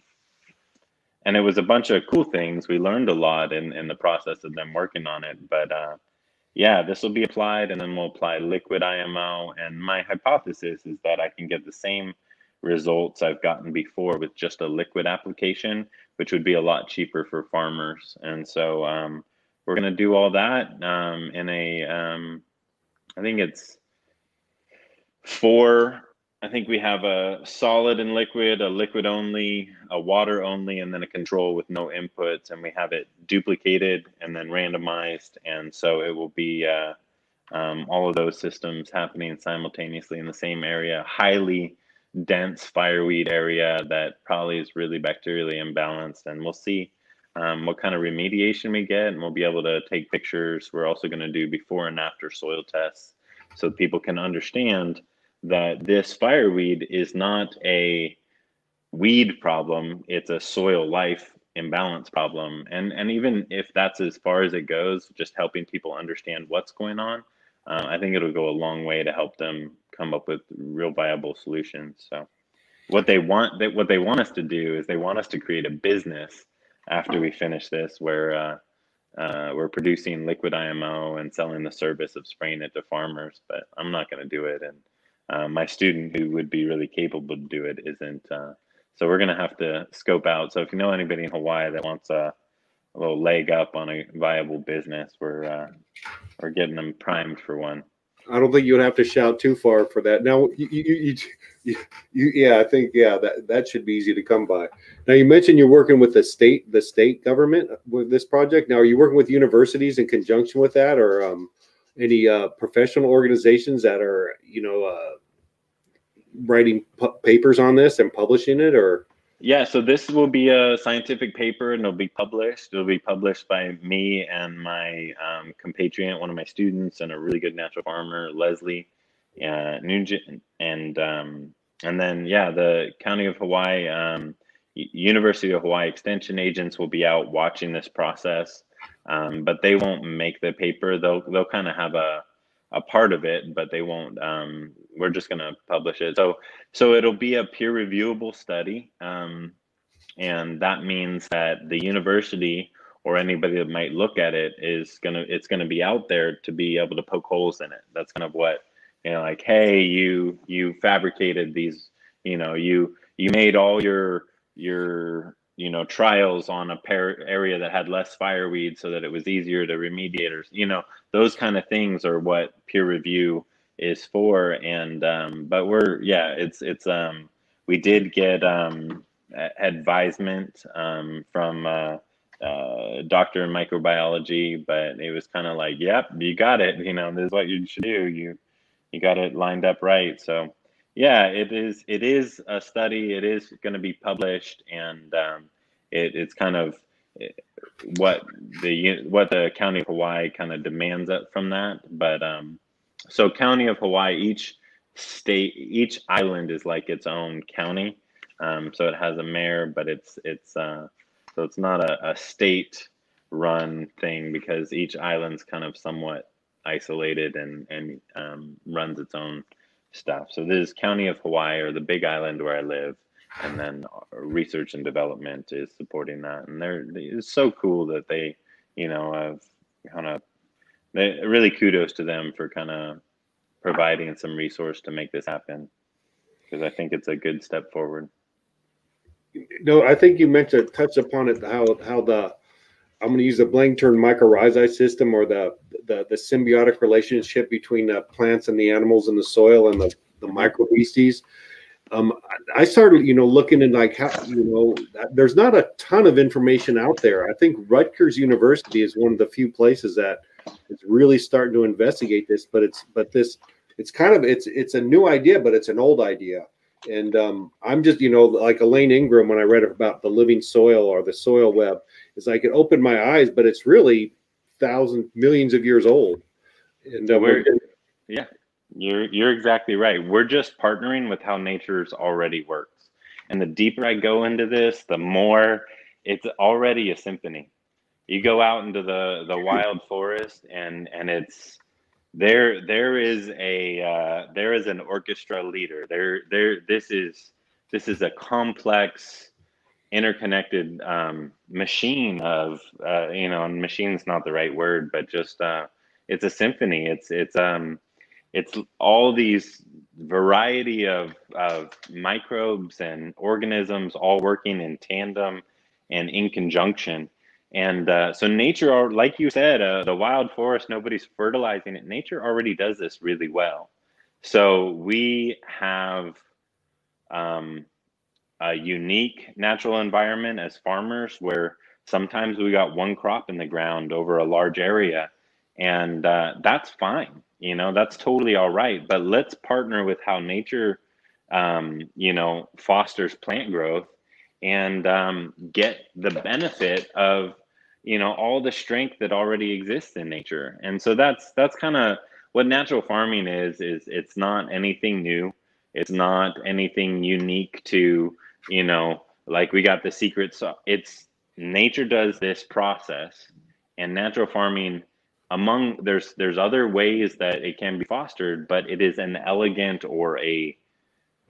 and it was a bunch of cool things. We learned a lot in in the process of them working on it. But uh, yeah, this will be applied, and then we'll apply liquid IMO. And my hypothesis is that I can get the same results I've gotten before with just a liquid application which would be a lot cheaper for farmers. And so um, we're going to do all that um, in a, um, I think it's four. I think we have a solid and liquid, a liquid only, a water only, and then a control with no inputs. And we have it duplicated and then randomized. And so it will be uh, um, all of those systems happening simultaneously in the same area, highly dense fireweed area that probably is really bacterially imbalanced. And we'll see um, what kind of remediation we get, and we'll be able to take pictures. We're also going to do before and after soil tests so people can understand that this fireweed is not a weed problem, it's a soil life imbalance problem. And, and even if that's as far as it goes, just helping people understand what's going on, uh, I think it'll go a long way to help them come up with real viable solutions. So, what they want, they, what they want us to do is they want us to create a business after we finish this, where uh, uh, we're producing liquid IMO and selling the service of spraying it to farmers. But I'm not going to do it, and uh, my student who would be really capable to do it isn't. Uh, so we're going to have to scope out. So if you know anybody in Hawaii that wants a, a little leg up on a viable business, we're uh, we're getting them primed for one. I don't think you would have to shout too far for that. Now, you, you, you, you, you, yeah, I think yeah, that that should be easy to come by. Now, you mentioned you're working with the state, the state government with this project. Now, are you working with universities in conjunction with that, or um, any uh, professional organizations that are, you know, uh, writing papers on this and publishing it, or? Yeah, so this will be a scientific paper and it'll be published. It'll be published by me and my um, compatriot, one of my students, and a really good natural farmer, Leslie uh, Nugent. And um, and then yeah, the County of Hawaii, um, University of Hawaii Extension agents will be out watching this process, um, but they won't make the paper. They'll they'll kind of have a a part of it, but they won't. Um, we're just going to publish it. So so it'll be a peer reviewable study. Um, and that means that the university or anybody that might look at it is gonna it's gonna be out there to be able to poke holes in it. That's kind of what you know, like, hey, you you fabricated these, you know, you you made all your your you know trials on a pair area that had less fireweed so that it was easier to remediate or you know those kind of things are what peer review is for. And um but we're yeah it's it's um we did get um advisement um from uh uh doctor in microbiology but it was kind of like yep you got it. You know this is what you should do. You you got it lined up right. So yeah it is it is a study it is going to be published and um it, it's kind of eh, what the what the county of hawaii kind of demands it from that but um so county of hawaii each state each island is like its own county um so it has a mayor but it's it's uh so it's not a, a state run thing because each island's kind of somewhat isolated and and um, runs its own stuff so this is county of hawaii or the big island where i live and then research and development is supporting that and they're it's so cool that they you know have kind of they really kudos to them for kind of providing some resource to make this happen because I think it's a good step forward. No, I think you meant to touch upon it how how the I'm going to use the blank term mycorrhizae system or the, the the symbiotic relationship between the plants and the animals in the soil and the the microbeasties. Um, I started, you know, looking in like how, you know, there's not a ton of information out there. I think Rutgers University is one of the few places that is really starting to investigate this. But it's, but this, it's kind of, it's, it's a new idea, but it's an old idea. And um, I'm just, you know, like Elaine Ingham, when I read about the living soil or the soil web, is like it opened my eyes, but it's really thousands, millions of years old. And uh, we're, yeah, you're you're exactly right. We're just partnering with how nature's already works. And the deeper I go into this, the more it's already a symphony. You go out into the the wild forest and and it's there there is a uh, there is an orchestra leader. There there this is this is a complex interconnected um, machine of uh, you know machine's not the right word but just uh, it's a symphony it's it's um it's all these variety of, of microbes and organisms all working in tandem and in conjunction. And uh, so nature, like you said, uh, the wild forest, nobody's fertilizing it. Nature already does this really well. So we have um, a unique natural environment as farmers where sometimes we got one crop in the ground over a large area and uh, that's fine you know that's totally all right but let's partner with how nature um, you know fosters plant growth and um, get the benefit of you know all the strength that already exists in nature. And so that's that's kind of what natural farming is is it's not anything new. It's not anything unique to you know like we got the secret so it's nature does this process and natural farming among there's there's other ways that it can be fostered but it is an elegant or a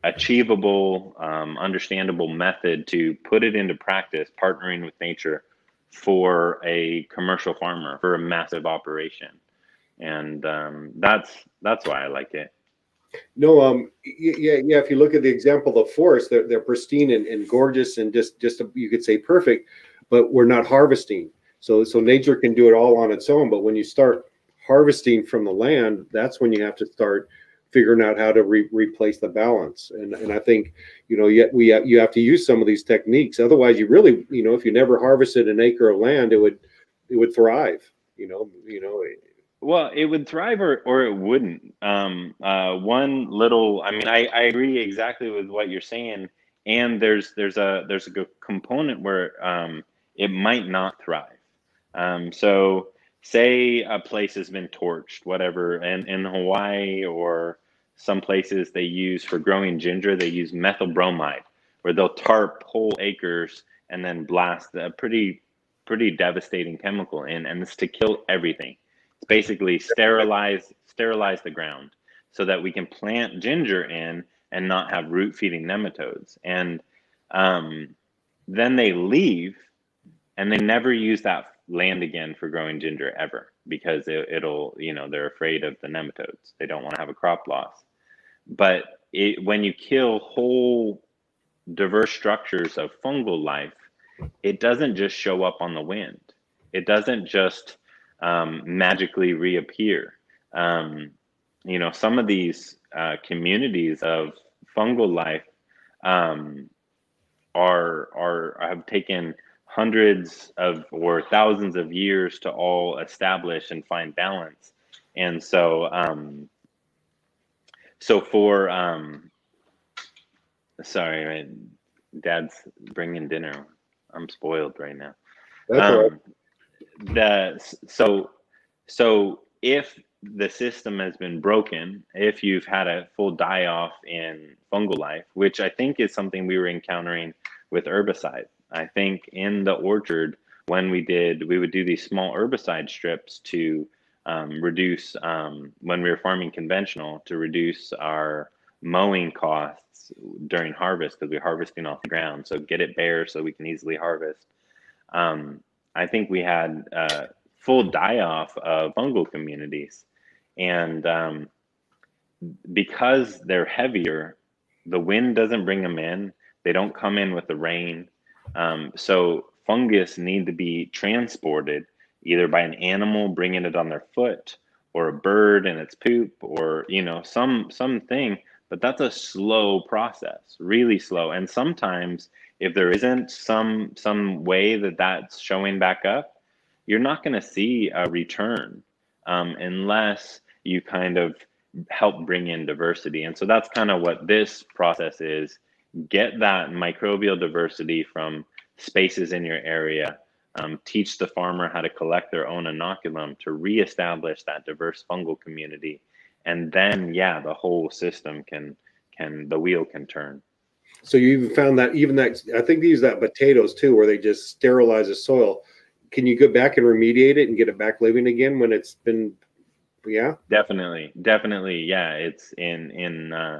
achievable um, understandable method to put it into practice partnering with nature for a commercial farmer for a massive operation. And um, that's that's why i like it no um yeah yeah if you look at the example of forests they're, they're pristine and, and gorgeous and just just you could say perfect but we're not harvesting so so nature can do it all on its own, but when you start harvesting from the land, that's when you have to start figuring out how to re- replace the balance. And and I think you know yet we you have to use some of these techniques. Otherwise, you really you know if you never harvested an acre of land, it would it would thrive. You know you know. Well, it would thrive or, or it wouldn't. Um, uh, one little, I mean, I, I agree exactly with what you're saying. And there's there's a there's a component where um, it might not thrive um, so say a place has been torched, whatever, and in Hawaii or some places they use for growing ginger, they use methyl bromide, where they'll tarp whole acres and then blast a pretty pretty devastating chemical in, and it's to kill everything. It's basically sterilize sterilize the ground so that we can plant ginger in and not have root feeding nematodes. And um, then they leave and they never use that land again for growing ginger ever because it, will you know they're afraid of the nematodes. They don't want to have a crop loss. But it, when you kill whole diverse structures of fungal life it doesn't just show up on the wind. It doesn't just um, magically reappear um, you know some of these uh, communities of fungal life um, are are have taken hundreds of or thousands of years to all establish and find balance. And so, um, so for, um, sorry, my dad's bringing dinner. I'm spoiled right now. That's Um, the so so if the system has been broken, if you've had a full die off in fungal life, which I think is something we were encountering with herbicide. I think in the orchard when we did, we would do these small herbicide strips to um, reduce um, when we were farming conventional to reduce our mowing costs during harvest because we're harvesting off the ground. So get it bare so we can easily harvest. Um, I think we had a full die off of fungal communities, and um, because they're heavier, the wind doesn't bring them in. They don't come in with the rain. Um, so fungus need to be transported either by an animal bringing it on their foot or a bird in its poop or you know some something but that's a slow process really slow and sometimes if there isn't some some way that that's showing back up you're not going to see a return um, unless you kind of help bring in diversity. And so that's kind of what this process is. Get that microbial diversity from spaces in your area um, teach the farmer how to collect their own inoculum to reestablish that diverse fungal community. And then yeah the whole system can can the wheel can turn so you even found that even that i think they use that potatoes too where they just sterilize the soil can you go back and remediate it and get it back living again when it's been yeah definitely definitely yeah it's in in uh,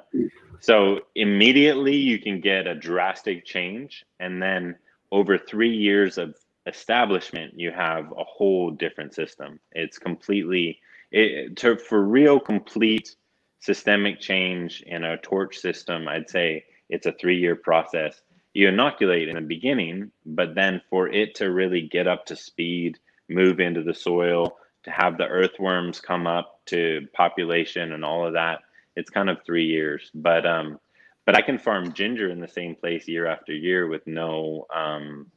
so immediately you can get a drastic change and then over three years of establishment, you have a whole different system. It's completely it, to, for real complete systemic change in a torch system. I'd say it's a three year process. You inoculate in the beginning, but then for it to really get up to speed, move into the soil, to have the earthworms come up to population and all of that, it's kind of three years. But um, but I can farm ginger in the same place year after year with no um,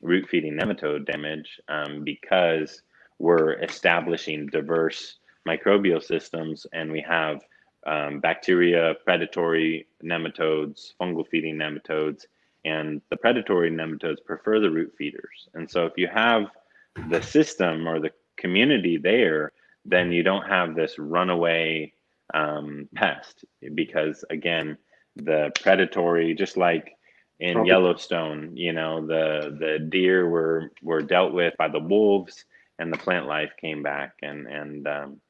root feeding nematode damage um, because we're establishing diverse microbial systems and we have um, bacteria, predatory nematodes, fungal feeding nematodes, and the predatory nematodes prefer the root feeders. And so if you have the system or the community there, then you don't have this runaway um, pest because again, the predatory, just like in Probably. Yellowstone, you know, the the deer were were dealt with by the wolves, and the plant life came back, and and um,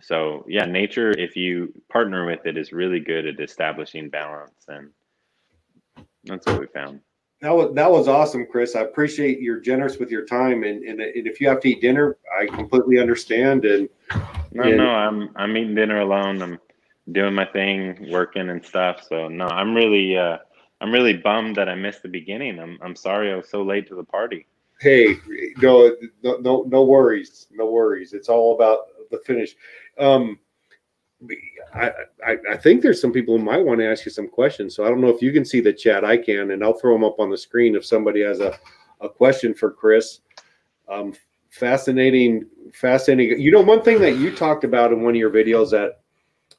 so yeah, nature, if you partner with it, is really good at establishing balance, and that's what we found. That was that was awesome, Chris. I appreciate you're generous with your time, and and, and if you have to eat dinner, I completely understand. And no, and, no, I'm I'm eating dinner alone. I'm doing my thing, working and stuff. So no, I'm really. uh I'm really bummed that I missed the beginning. I'm I'm sorry I was so late to the party. Hey, no, no, no worries, no worries. It's all about the finish. Um, I, I, I think there's some people who might want to ask you some questions. So I don't know if you can see the chat. I can, and I'll throw them up on the screen if somebody has a, a question for Chris. Um, fascinating, fascinating. You know, one thing that you talked about in one of your videos that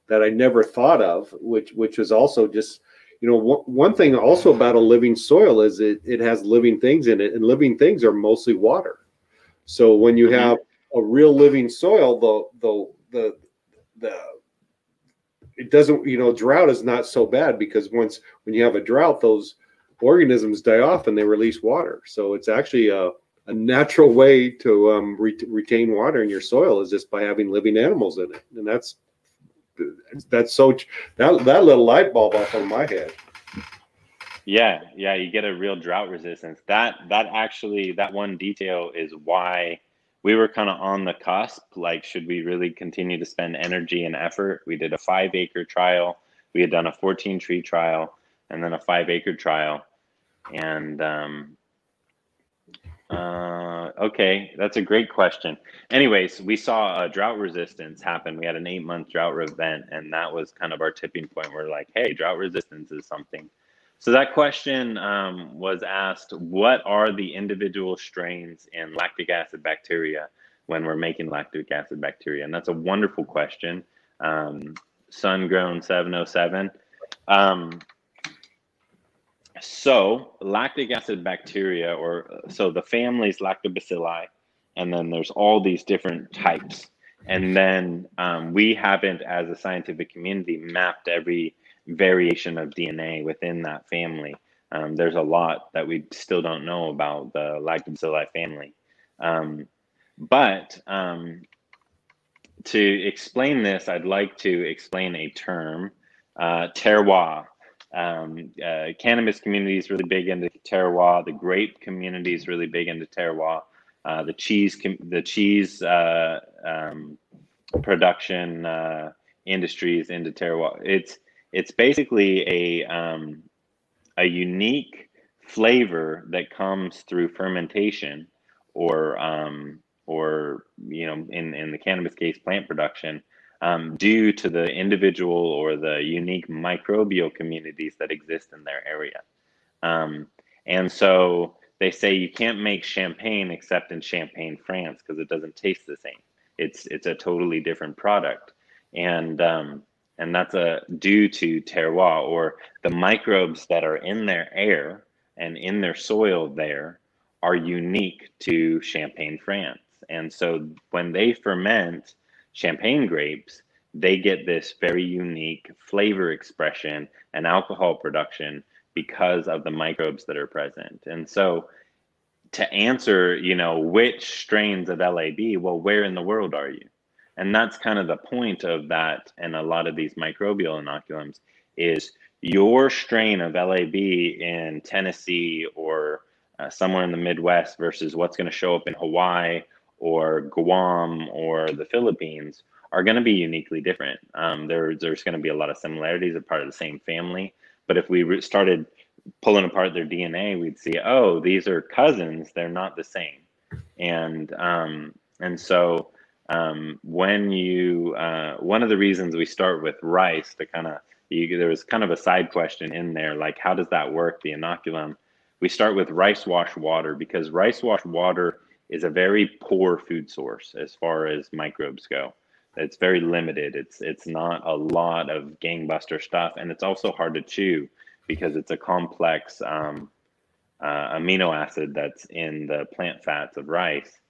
that I never thought of, which which was also just you know, one thing also about a living soil is it, it has living things in it, and living things are mostly water. So when you mm-hmm. have a real living soil, the the the the it doesn't, you know, drought is not so bad because once when you have a drought, those organisms die off and they release water. So it's actually a, a natural way to um, re- retain water in your soil is just by having living animals in it, and that's that's so that that little light bulb off on my head. Yeah, yeah, you get a real drought resistance. That that actually that one detail is why we were kind of on the cusp. Like, should we really continue to spend energy and effort? We did a five acre trial. We had done a 14 tree trial and then a five acre trial. And um, uh, okay, that's a great question. Anyways, we saw a drought resistance happen. We had an eight month drought event, and that was kind of our tipping point. We're like, hey, drought resistance is something. So that question um, was asked: What are the individual strains in lactic acid bacteria when we're making lactic acid bacteria? And that's a wonderful question. Um, Sun grown 707. Um, so lactic acid bacteria, or so the family's lactobacilli, and then there's all these different types. And then um, we haven't, as a scientific community, mapped every variation of DNA within that family. Um, there's a lot that we still don't know about the lactobacilli family. Um, but um, to explain this, I'd like to explain a term, uh, terroir. Um, uh, cannabis community is really big into terroir. The grape community is really big into terroir. Uh, the cheese, the cheese uh, um, production uh, industries into terroir. It's it's basically a um, a unique flavor that comes through fermentation or um, or you know in in the cannabis case plant production um, due to the individual or the unique microbial communities that exist in their area. Um, and so they say you can't make champagne except in champagne france because it doesn't taste the same. It's it's a totally different product. And um, and that's a due to terroir or the microbes that are in their air and in their soil there are unique to Champagne, France. And so when they ferment champagne grapes, they get this very unique flavor expression and alcohol production because of the microbes that are present. And so to answer, you know, which strains of LAB, well, where in the world are you? And that's kind of the point of that and a lot of these microbial inoculums is your strain of LAB in Tennessee or uh, somewhere in the Midwest versus what's going to show up in Hawaii or Guam or the Philippines are going to be uniquely different. Um, there, there's going to be a lot of similarities, a part of the same family. But if we re- started pulling apart their DNA, we'd see, oh, these are cousins. They're not the same. And um, and so um, when you uh, one of the reasons we start with rice to kind of there was kind of a side question in there, like how does that work, the inoculum? We start with rice wash water because rice wash water is a very poor food source as far as microbes go. It's very limited. It's it's not a lot of gangbuster stuff, and it's also hard to chew because it's a complex um, uh, amino acid that's in the plant fats of rice.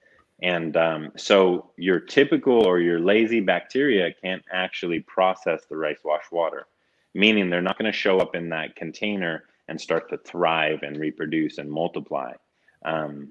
And um, so your typical or your lazy bacteria can't actually process the rice wash water meaning they're not going to show up in that container and start to thrive and reproduce and multiply. Um,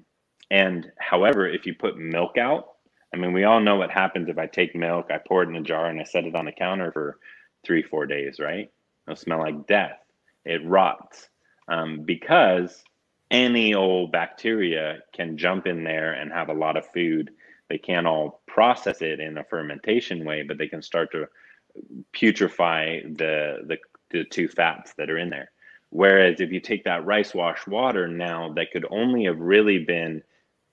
and however, if you put milk out, I mean, we all know what happens if I take milk, I pour it in a jar, and I set it on the counter for three, four days, right? It'll smell like death. It rots um, because any old bacteria can jump in there and have a lot of food. They can't all process it in a fermentation way, but they can start to putrefy the, the the two fats that are in there. Whereas if you take that rice wash water now that could only have really been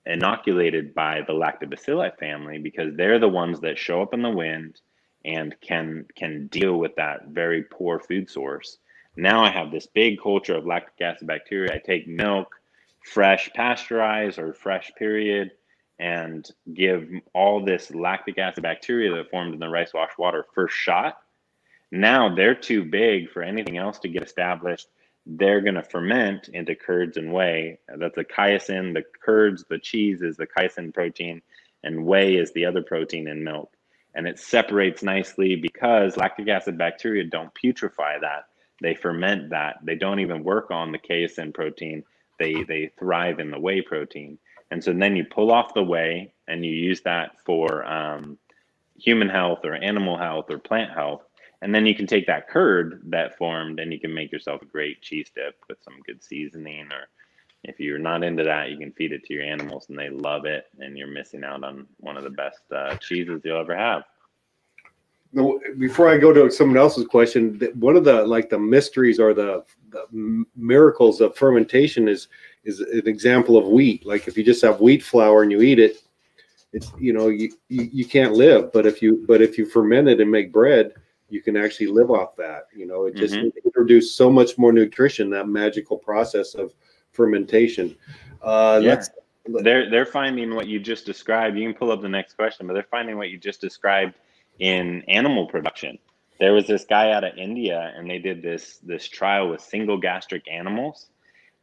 inoculated by the lactobacilli family because they're the ones that show up in the wind and can can deal with that very poor food source. Now I have this big culture of lactic acid bacteria. I take milk, fresh pasteurized or fresh period, and give all this lactic acid bacteria that formed in the rice wash water first shot. Now they're too big for anything else to get established. They're going to ferment into curds and whey. That's the casein. The curds, the cheese is the casein protein, and whey is the other protein in milk. And it separates nicely because lactic acid bacteria don't putrefy that. They ferment that. They don't even work on the casein protein. They they thrive in the whey protein. And so then you pull off the whey and you use that for um, human health or animal health or plant health. And then you can take that curd that formed and you can make yourself a great cheese dip with some good seasoning. Or if you're not into that, you can feed it to your animals and they love it. And you're missing out on one of the best uh, cheeses you'll ever have. Before I go to someone else's question, one of the like the mysteries or the, the miracles of fermentation is is an example of wheat. Like if you just have wheat flour and you eat it, it's you know you, you, you can't live. But if you but if you ferment it and make bread, you can actually live off that. You know, it just mm-hmm. introduced so much more nutrition. That magical process of fermentation. Uh, yeah. Let's, they're they're finding what you just described. You can pull up the next question, but they're finding what you just described in animal production. There was this guy out of India, and they did this this trial with single gastric animals,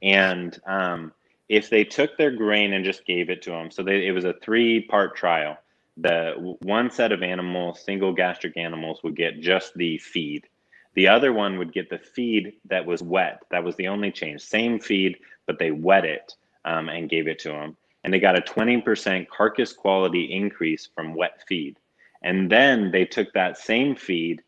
and um, if they took their grain and just gave it to them, so they, it was a three part trial. The one set of animals, single gastric animals, would get just the feed. The other one would get the feed that was wet. That was the only change. Same feed, but they wet it um, and gave it to them. And they got a 20% carcass quality increase from wet feed. And then they took that same feed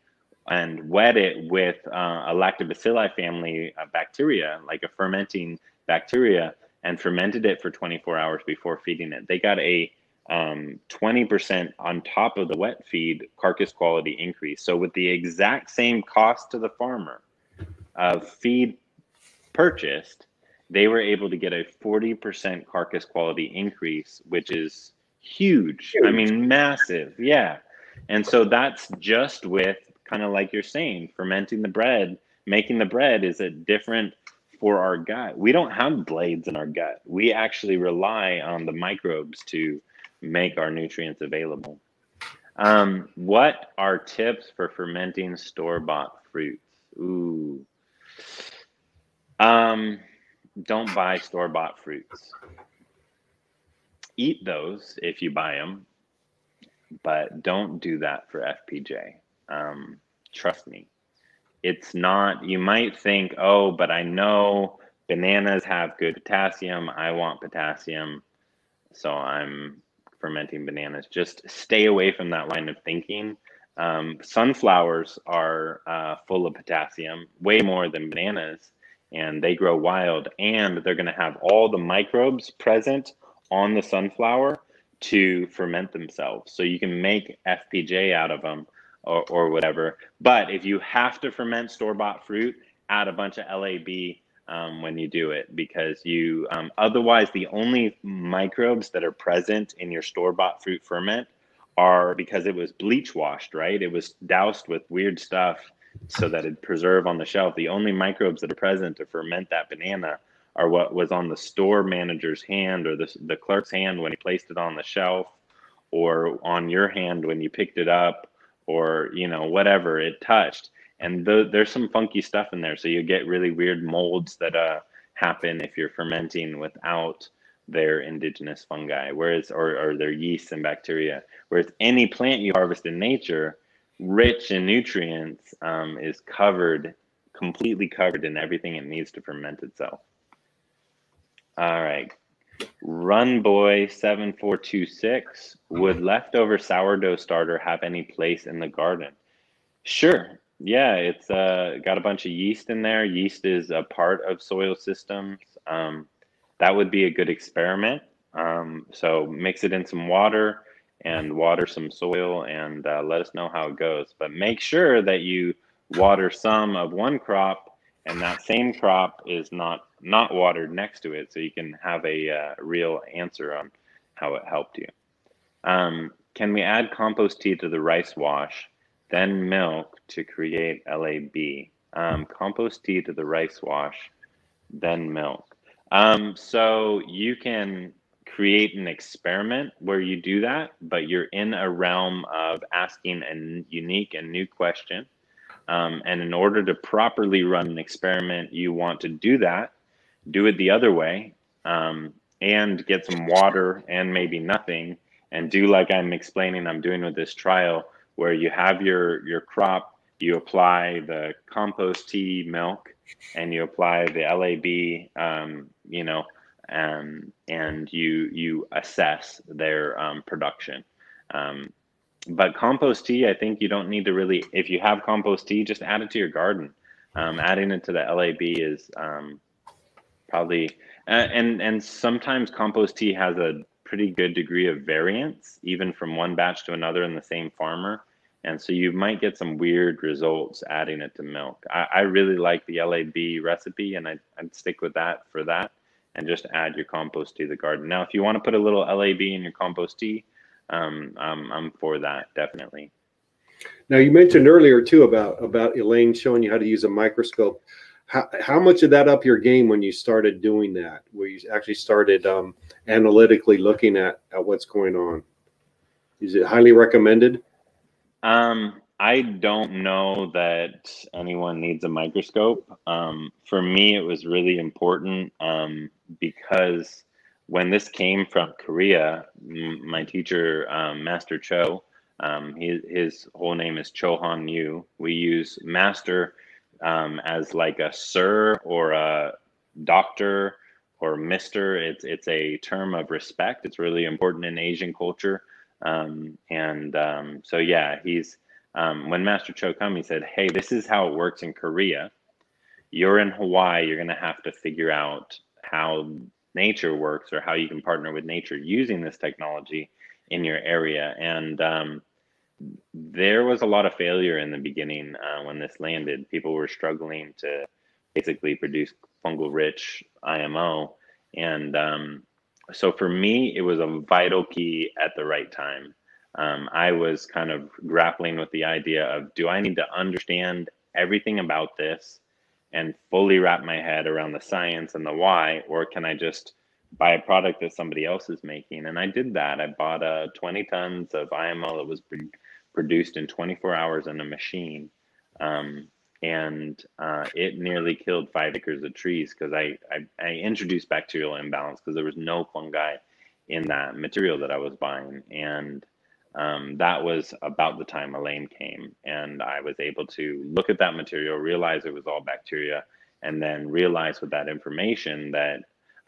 and wet it with uh, a lactobacilli family of bacteria, like a fermenting bacteria, and fermented it for 24 hours before feeding it. They got a um, 20% on top of the wet feed carcass quality increase. So, with the exact same cost to the farmer of feed purchased, they were able to get a 40% carcass quality increase, which is huge. I mean, massive. Yeah. And so that's just with kind of like you're saying, fermenting the bread, making the bread is a different for our gut. We don't have blades in our gut. We actually rely on the microbes to make our nutrients available. Um, what are tips for fermenting store bought fruits? Ooh. Um, don't buy store bought fruits. Eat those if you buy them, but don't do that for FPJ. Um, trust me. It's not, you might think, oh, but I know bananas have good potassium. I want potassium. So I'm fermenting bananas. Just stay away from that line of thinking. Um, sunflowers are uh, full of potassium, way more than bananas, and they grow wild. And they're going to have all the microbes present on the sunflower to ferment themselves. So you can make FPJ out of them or, or whatever. But if you have to ferment store bought fruit, add a bunch of LAB um, when you do it because you um, otherwise the only microbes that are present in your store bought fruit ferment are because it was bleach washed, right? It was doused with weird stuff so that it preserve on the shelf. The only microbes that are present to ferment that banana are what was on the store manager's hand or the, the clerk's hand when he placed it on the shelf or on your hand when you picked it up or you know whatever it touched. And the, there's some funky stuff in there. So you get really weird molds that uh, happen if you're fermenting without their indigenous fungi. Whereas or, or their yeast and bacteria. Whereas any plant you harvest in nature rich in nutrients um, is covered completely covered in everything it needs to ferment itself all right Run Boy 7426 Would leftover sourdough starter have any place in the garden? Sure. Yeah, it's uh, got a bunch of yeast in there. Yeast is a part of soil systems. Um, that would be a good experiment. Um, so mix it in some water and water some soil and uh, let us know how it goes. But make sure that you water some of one crop and that same crop is not not watered next to it so you can have a uh, real answer on how it helped you. Um, can we add compost tea to the rice wash then milk to create lab um, compost tea to the rice wash then milk. Um, so you can create an experiment where you do that but you're in a realm of asking a unique and new question um, and in order to properly run an experiment, you want to do that, do it the other way, um, and get some water and maybe nothing, and do like I'm explaining I'm doing with this trial, where you have your your crop, you apply the compost tea milk, and you apply the LAB, um, you know, um, and you you assess their um, production. Um, but compost tea, I think you don't need to really. If you have compost tea, just add it to your garden. Um, adding it to the LAB is um, probably uh, and and sometimes compost tea has a pretty good degree of variance, even from one batch to another in the same farmer. And so you might get some weird results adding it to milk. I, I really like the LAB recipe, and I, I'd stick with that for that, and just add your compost to the garden. Now, if you want to put a little LAB in your compost tea, um, I'm, I'm for that definitely. Now you mentioned earlier too about about Elaine showing you how to use a microscope. How, how much of that up your game when you started doing that, where you actually started um, analytically looking at, at what's going on? Is it highly recommended? Um, I don't know that anyone needs a microscope. Um, for me, it was really important um, because when this came from Korea, my teacher, um, Master Cho, um, he, his whole name is Cho Han Kyu. We use master um, as like a sir or a doctor or mister. It's it's a term of respect. It's really important in Asian culture. Um, and um, so yeah, he's um, when Master Cho come, he said, "Hey, this is how it works in Korea. You're in Hawaii. You're gonna have to figure out how nature works or how you can partner with nature using this technology in your area. And um, there was a lot of failure in the beginning uh, when this landed. People were struggling to basically produce fungal rich IMO. And um, so for me, it was a vital key at the right time. Um, I was kind of grappling with the idea of do I need to understand everything about this and fully wrap my head around the science and the why, or can I just buy a product that somebody else is making? And I did that. I bought uh, 20 tons of IMO that was produced in 24 hours in a machine. Um, and uh, it nearly killed five acres of trees because I, I, I, introduced bacterial imbalance because there was no fungi in that material that I was buying. And um, that was about the time Elaine came. And I was able to look at that material, realize it was all bacteria, and then realize with that information that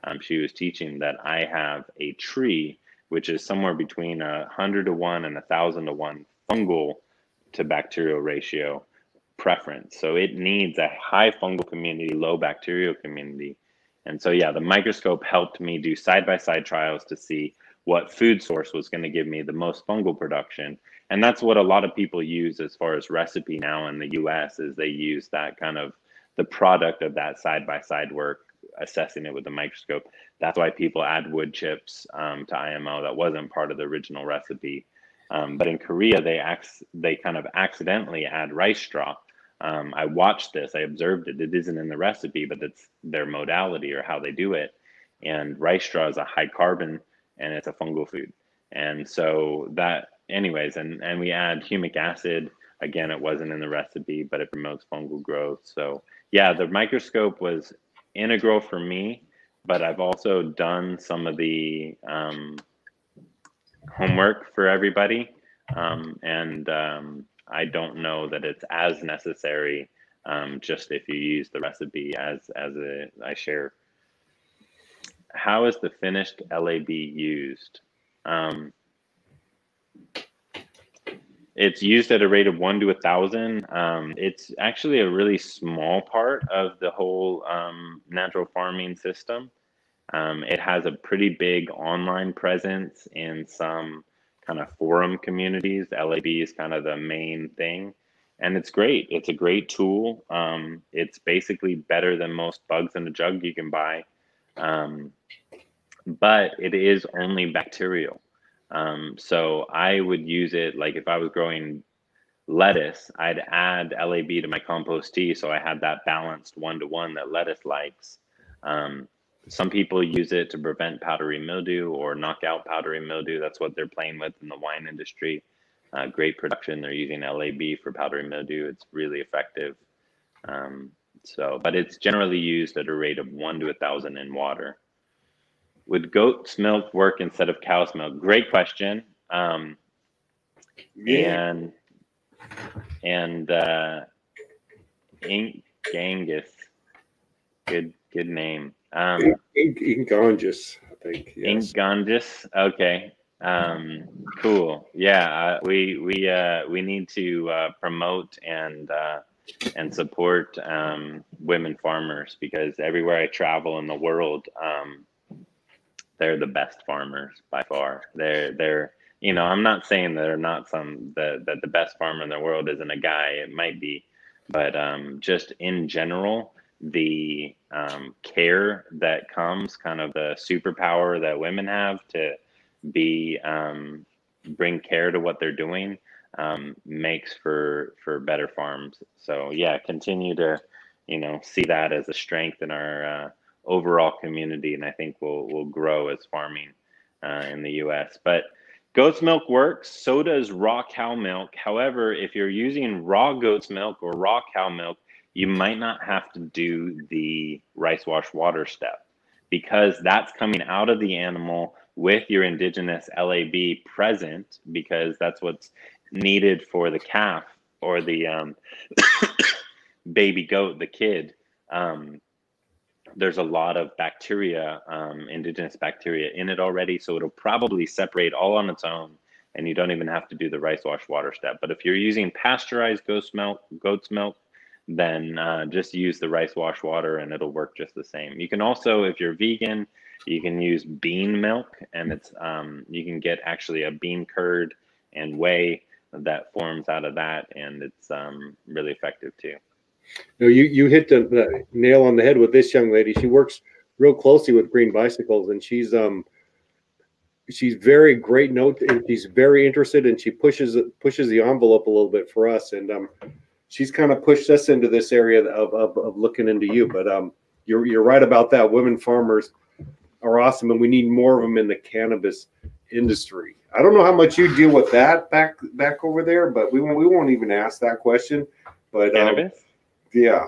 um, she was teaching that I have a tree which is somewhere between a hundred to one and a thousand to one fungal to bacterial ratio preference. So it needs a high fungal community, low bacterial community. And so, yeah, the microscope helped me do side by side trials to see what food source was going to give me the most fungal production. And that's what a lot of people use as far as recipe now in the US is they use that kind of the product of that side by side work, assessing it with the microscope. That's why people add wood chips um, to IMO. That wasn't part of the original recipe. Um, but in Korea, they ac- they kind of accidentally add rice straw. Um, I watched this, I observed it. It isn't in the recipe, but it's their modality or how they do it. And rice straw is a high carbon and it's a fungal food. And so that, anyways, and and we add humic acid. Again, it wasn't in the recipe, but it promotes fungal growth. So yeah, the microscope was integral for me, but I've also done some of the um, homework for everybody. Um, and um, I don't know that it's as necessary um, just if you use the recipe as as a, I share. How is the finished LAB used? Um, it's used at a rate of one to a thousand. Um, it's actually a really small part of the whole um, natural farming system. Um, it has a pretty big online presence in some kind of forum communities. LAB is kind of the main thing. And it's great. It's a great tool. Um, it's basically better than most bugs in a jug you can buy. Um, but it is only bacterial. Um, so I would use it like if I was growing lettuce, I'd add LAB to my compost tea. So I had that balanced one to one that lettuce likes. Um, some people use it to prevent powdery mildew or knock out powdery mildew. That's what they're playing with in the wine industry. Uh, great production. They're using LAB for powdery mildew. It's really effective. Um, so, but it's generally used at a rate of one to a thousand in water. Would goat's milk work instead of cow's milk? Great question. Um, yeah. And and uh, Ink Gangus, good good name. Um, Ink, Ingongus, I think. Yes. Ingongus. Okay. Um, cool. Yeah, uh, we we uh, we need to uh, promote and uh, and support um, women farmers because everywhere I travel in the world, um, they're the best farmers by far. They're they're you know I'm not saying that they're not some that that the best farmer in the world isn't a guy. It might be, but um, just in general, the um, care that comes, kind of the superpower that women have to be um, bring care to what they're doing, um, makes for for better farms. So yeah, continue to you know see that as a strength in our uh, overall community, and I think we'll we'll grow as farming uh, in the U.S. But Goat's milk works, so does raw cow milk. However, if you're using raw goat's milk or raw cow milk, you might not have to do the rice wash water step because that's coming out of the animal with your indigenous LAB present because that's what's needed for the calf or the um, baby goat, the kid. Um, there's a lot of bacteria, um, indigenous bacteria in it already, so it'll probably separate all on its own, and you don't even have to do the rice wash water step. But if you're using pasteurized goat's milk, goat's milk, then uh, just use the rice wash water and it'll work just the same. You can also, if you're vegan, You can use bean milk, and it's um, you can get actually a bean curd and whey that forms out of that, and it's um, really effective too. No, you you hit the, the, nail on the head with this young lady. She works real closely with Grean Bicycles, and she's um she's very great note, and she's very interested, and she pushes pushes the envelope a little bit for us, and um she's kind of pushed us into this area of of, of looking into you. But um you're you're right about that. Women farmers are awesome, and we need more of them in the cannabis industry. I don't know how much you deal with that back back over there, but we won't we won't even ask that question. But um, yeah.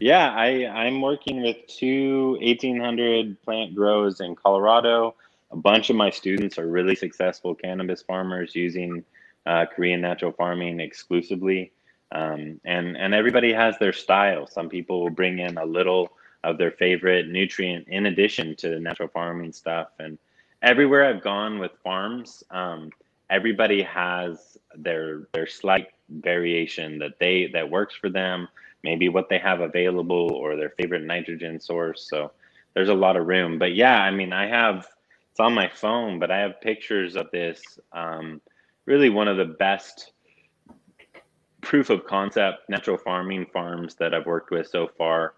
Yeah, I, I'm working with two 1800 plant grows in Colorado. A bunch of my students are really successful cannabis farmers using uh, Korean natural farming exclusively. Um, and, and everybody has their style. Some people will bring in a little of their favorite nutrient in addition to the natural farming stuff. And everywhere I've gone with farms, um, everybody has their their slight variation that they that works for them maybe what they have available or their favorite nitrogen source. So there's a lot of room. But yeah, I mean, I have it's on my phone, but I have pictures of this. Um, really, one of the best proof of concept natural farming farms that I've worked with so far.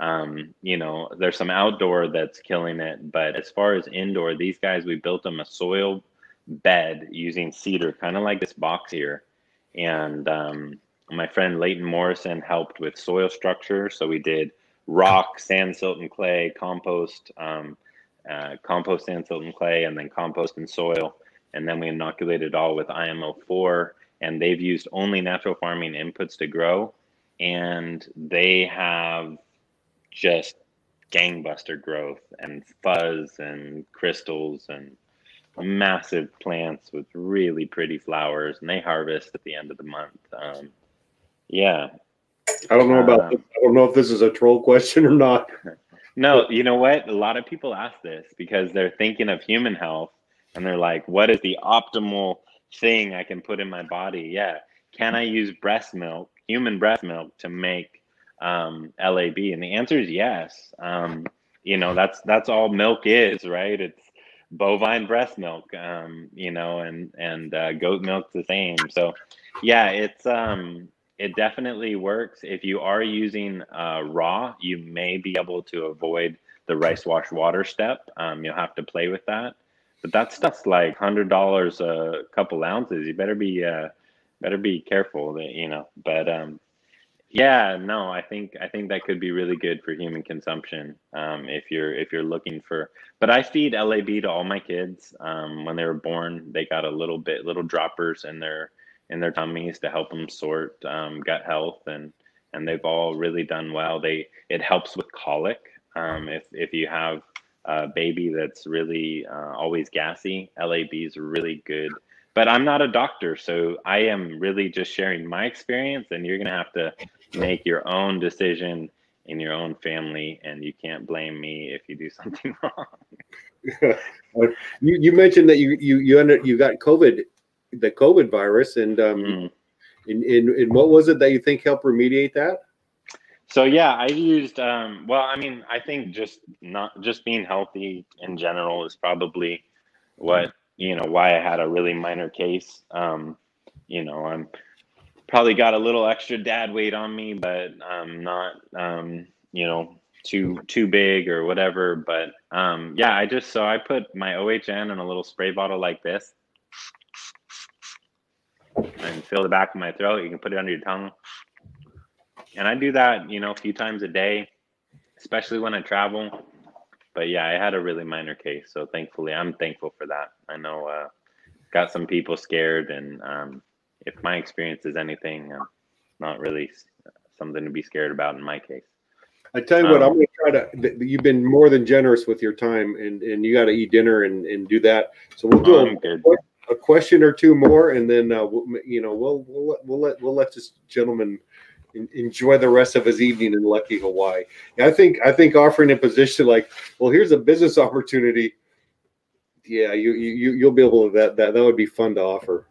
Um, you know, there's some outdoor that's killing it, but as far as indoor, these guys we built them a soil bed using cedar, kind of like this box here, and um, my friend Leighton Morrison helped with soil structure. So we did rock, sand, silt, and clay, compost, um, uh, compost, sand, silt, and clay, and then compost and soil. And then we inoculated all with IMO4. And they've used only natural farming inputs to grow. And they have just gangbuster growth and fuzz and crystals and massive plants with really pretty flowers. And they harvest at the end of the month. Um, yeah. I don't know about. Um, I don't know if this is a troll question or not. No, you know what? A lot of people ask this because they're thinking of human health and they're like, what is the optimal thing I can put in my body? Yeah. Can I use breast milk, human breast milk, to make um, LAB? And the answer is yes. Um, you know, that's that's all milk is, right? It's bovine breast milk, um, you know, and and uh, goat milk the same. So, yeah, it's um, it definitely works. If you are using uh, raw, you may be able to avoid the rice wash water step. Um, you'll have to play with that, but that stuff's like hundred dollars a couple ounces. You better be uh, better be careful that you know. But um, yeah, no, I think I think that could be really good for human consumption um, if you're if you're looking for. But I feed LAB to all my kids. Um, when they were born, they got a little bit little droppers in their in their tummies to help them sort um, gut health and and they've all really done well. They it helps with colic. Um, if if you have a baby that's really uh, always gassy, LAB is really good. But I'm not a doctor, so I am really just sharing my experience, and you're gonna have to make your own decision in your own family, and you can't blame me if you do something wrong. you, you mentioned that you you you under, you got COVID the COVID virus, and um, mm. and, in in what was it that you think helped remediate that? So yeah, I used um, well. I mean, I think just not just being healthy in general is probably what you know why I had a really minor case. Um, you know, I'm probably got a little extra dad weight on me, but I'm not um, you know too too big or whatever. But um, yeah, I just so I put my OHN in a little spray bottle like this, and fill the back of my throat. You can put it under your tongue. And I do that, you know, a few times a day, especially when I travel. But yeah, I had a really minor case. So thankfully, I'm thankful for that. I know, uh, got some people scared. And um, if my experience is anything, uh, not really something to be scared about in my case. I tell you um, what, I'm um, going to try to. You've been more than generous with your time, and and you got to eat dinner and and do that. So we'll do a quick, a question or two more, and then uh, we'll, you know we'll we'll we'll let we'll let this gentleman enjoy the rest of his evening in lucky Hawaii. I think I think offering a position like, well, here's a business opportunity. Yeah, you you you'll be able to that that that would be fun to offer.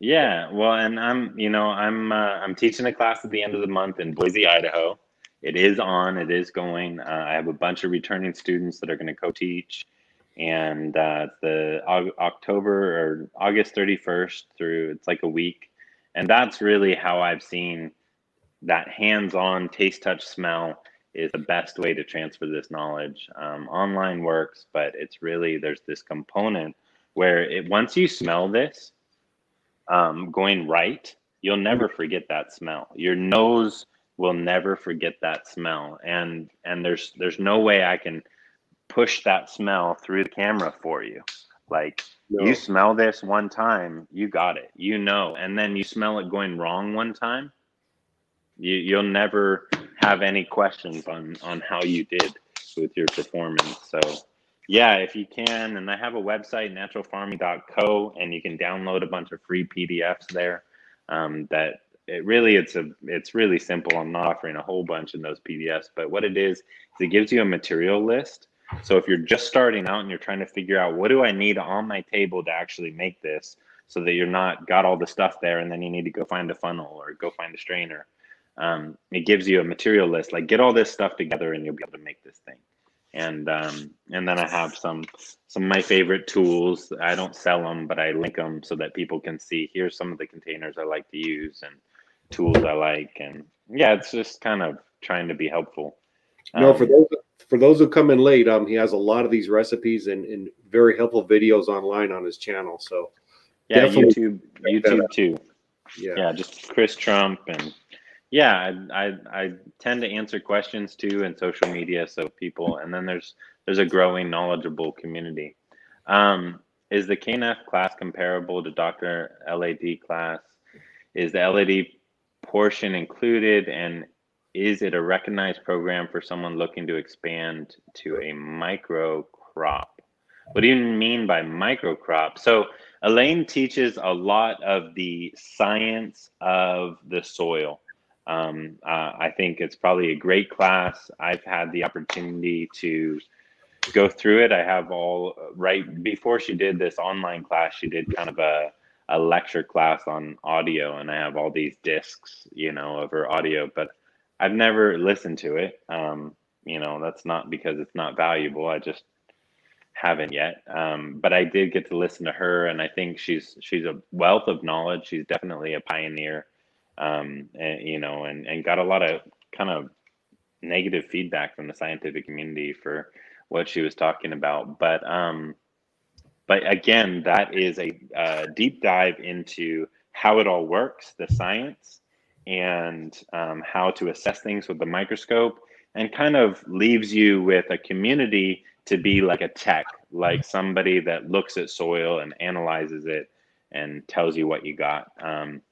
Yeah, well, and I'm you know I'm uh, I'm teaching a class at the end of the month in Boise, Idaho, it is on, it is going. Uh, I have a bunch of returning students that are going to co-teach, and uh, the October or August 31st through it's like a week, and that's really how I've seen that hands-on taste, touch, smell is the best way to transfer this knowledge. Um, online works, but it's really there's this component where it once you smell this um, going right, you'll never forget that smell. Your nose will never forget that smell, and and there's there's no way I can push that smell through the camera for you. Like no. you smell this one time, you got it, you know, and then you smell it going wrong one time, you you'll never have any questions on on how you did with your performance. So yeah, if you can, and I have a website, naturalfarming.co, and you can download a bunch of free PDFs there. Um, that it really it's a it's really simple. I'm not offering a whole bunch in those PDFs, but what it is is it gives you a material list. So if you're just starting out and you're trying to figure out what do I need on my table to actually make this, so that you're not got all the stuff there and then you need to go find a funnel or go find a strainer. Um, it gives you a material list, like get all this stuff together and you'll be able to make this thing and um, and then I have some some of my favorite tools. I don't sell them, but I link them so that people can see. Here's some of the containers I like to use and tools I like, and yeah, it's just kind of trying to be helpful. No, um, for those for those who come in late, um, he has a lot of these recipes and, and very helpful videos online on his channel. So yeah, YouTube, YouTube too. Yeah. yeah, just Chris Trump and yeah, I, I, I tend to answer questions too in social media, so people, and then there's there's a growing knowledgeable community. Um, is the KNF class comparable to Dr. LAD class? Is the LAD portion included, and is it a recognized program for someone looking to expand to a micro crop? What do you mean by micro crop? So Elaine teaches a lot of the science of the soil um, uh, I think it's probably a great class. I've had the opportunity to go through it. I have all right before she did this online class, she did kind of a, a lecture class on audio, and I have all these discs, you know, of her audio, but I've never listened to it. Um, you know, that's not because it's not valuable. I just haven't yet. Um, but I did get to listen to her, and I think she's she's a wealth of knowledge. She's definitely a pioneer um, and, you know, and, and got a lot of kind of negative feedback from the scientific community for what she was talking about. But, um, but again, that is a, a deep dive into how it all works, the science, and um, how to assess things with the microscope, and kind of leaves you with a community to be like a tech, like somebody that looks at soil and analyzes it and tells you what you got. Um,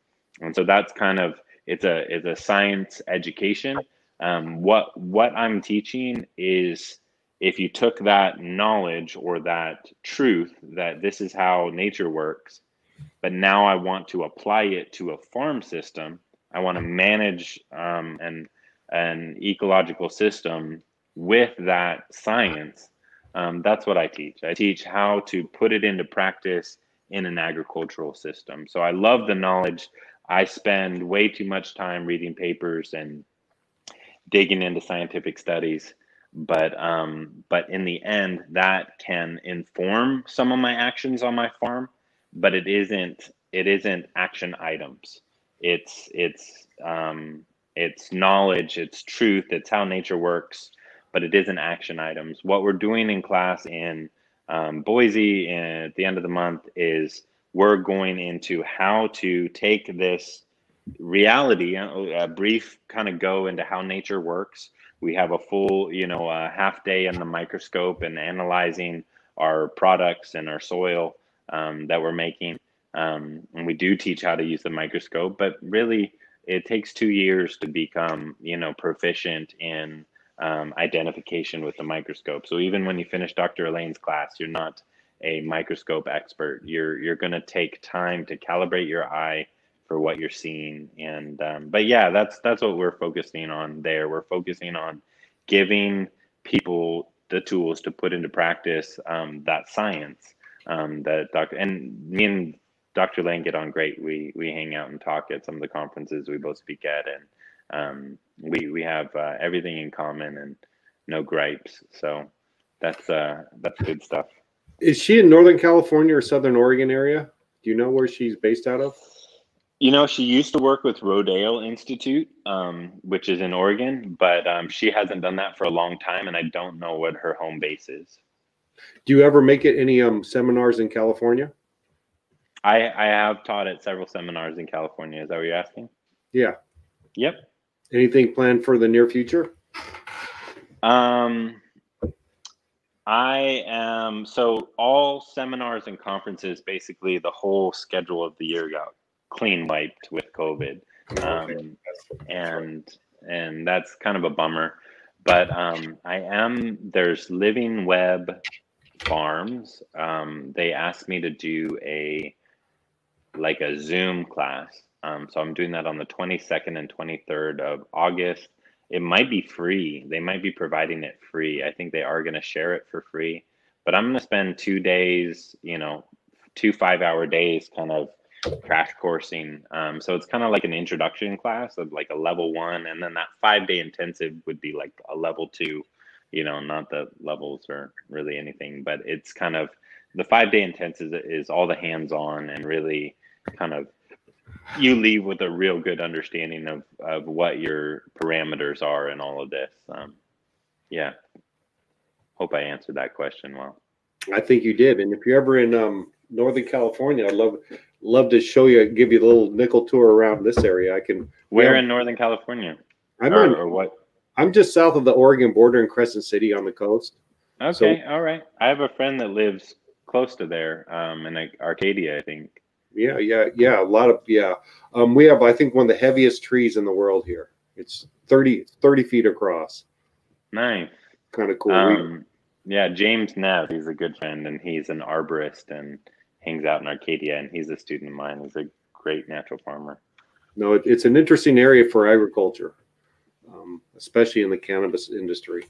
and so that's kind of it's a it's a science education. Um, what what I'm teaching is if you took that knowledge or that truth that this is how nature works, but now I want to apply it to a farm system. I want to manage um, an an ecological system with that science. Um, that's what I teach. I teach how to put it into practice in an agricultural system. So I love the knowledge I spend way too much time reading papers and digging into scientific studies. But um, but in the end, that can inform some of my actions on my farm, but it isn't it isn't action items. It's it's um, it's knowledge, it's truth, it's how nature works, but it isn't action items. What we're doing in class in um, Boise at the end of the month is we're going into how to take this reality, a brief kind of go into how nature works. We have a full, you know, a half day in the microscope and analyzing our products and our soil um, that we're making. Um, and we do teach how to use the microscope, but really it takes two years to become, you know, proficient in um, identification with the microscope. So even when you finish Dr. Elaine's class, you're not a microscope expert. You're you're going to take time to calibrate your eye for what you're seeing. And um, but yeah, that's that's what we're focusing on there. We're focusing on giving people the tools to put into practice um, that science um, that Dr. and me and Dr. Elaine get on great. We we hang out and talk at some of the conferences we both speak at, and um, we we have uh, everything in common and no gripes. So that's uh, that's good stuff. Is she in Northern California or Southern Oregon area? Do you know where she's based out of? You know, she used to work with Rodale Institute, um, which is in Oregon, but um, she hasn't done that for a long time, and I don't know what her home base is. Do you ever make it any um, seminars in California? I I have taught at several seminars in California. Is that what you're asking? Yeah. Yep. Anything planned for the near future? Um, I am so all seminars and conferences, basically the whole schedule of the year got clean wiped with COVID, um, and and that's kind of a bummer. But um, I am there's Living Web Farms. Um, they asked me to do a like a Zoom class. Um, so I'm doing that on the 22nd and 23rd of August. It might be free. They might be providing it free. I think they are going to share it for free. But I'm going to spend two days, you know, two five hour days kind of crash coursing. Um, so it's kind of like an introduction class of like a level one. And then that five day intensive would be like a level two, you know, not the levels or really anything, but it's kind of the five day intensive is, is all the hands on and really kind of you leave with a real good understanding of of what your parameters are and all of this. Um, yeah, hope I answered that question well. I think you did. And if you're ever in um, Northern California, I'd love love to show you, give you a little nickel tour around this area. I can. Where in Northern California? I'm or, on, or what? I'm just south of the Oregon border in Crescent City on the coast. Okay, all right. I have a friend that lives close to there, um, in Arcata, I think. Yeah, yeah, yeah. A lot of yeah. Um, we have, I think, one of the heaviest trees in the world here. It's 30, 30 feet across. Nice. Kind of cool. Um, yeah, James Neff, he's a good friend, and he's an arborist and hangs out in Arcata, and he's a student of mine. He's a great natural farmer. no, it, it's an interesting area for agriculture, um, especially in the cannabis industry.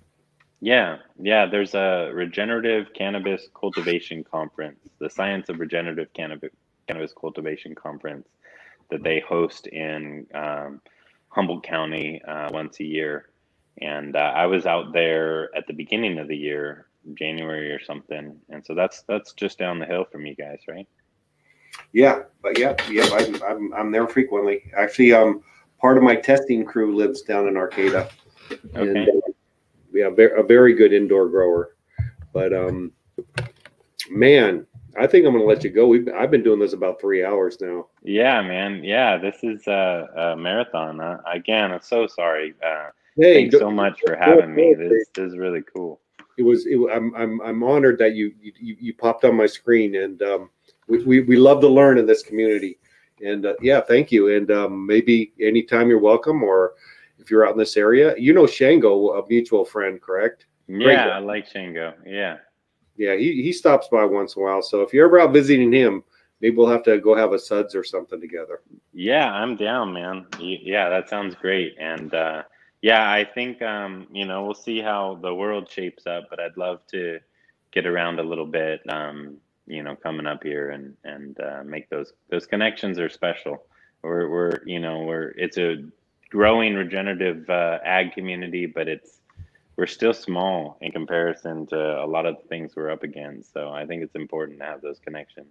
Yeah, yeah. There's a regenerative cannabis cultivation conference, the Science of Regenerative Cannabis Cannabis Cultivation Conference, that they host in um, Humboldt County uh, once a year. And uh, I was out there at the beginning of the year, January or something, and so that's that's just down the hill from you guys, right? Yeah, but yeah, yeah, I'm, I'm, I'm there frequently. Actually, um, part of my testing crew lives down in Arcata. And Okay. uh, we have a very good indoor grower. But um, man, I think I'm going to let you go. We've, I've been doing this about three hours now. Yeah, man. Yeah, this is a, a marathon. Uh, again, I'm so sorry. Uh, Hey, thanks so much for having me. This, this is really cool. it was. It, I'm, I'm, I'm honored that you, you, you popped on my screen, and um, we, we, we love to learn in this community. And uh, yeah, thank you. And um, maybe anytime you're welcome, or if you're out in this area, you know Shango, a mutual friend, correct? Yeah, I like Shango. Yeah. Yeah, he, he stops by once in a while. So if you're ever out visiting him, maybe we'll have to go have a suds or something together. Yeah, I'm down, man. Yeah, that sounds great. And uh, yeah, I think um, you know we'll see how the world shapes up, but I'd love to get around a little bit. Um, you know, coming up here and and uh, make those those connections are special. We're we're you know we're it's a growing regenerative uh, ag community, but it's we're still small in comparison to a lot of the things we're up against. So I think it's important to have those connections.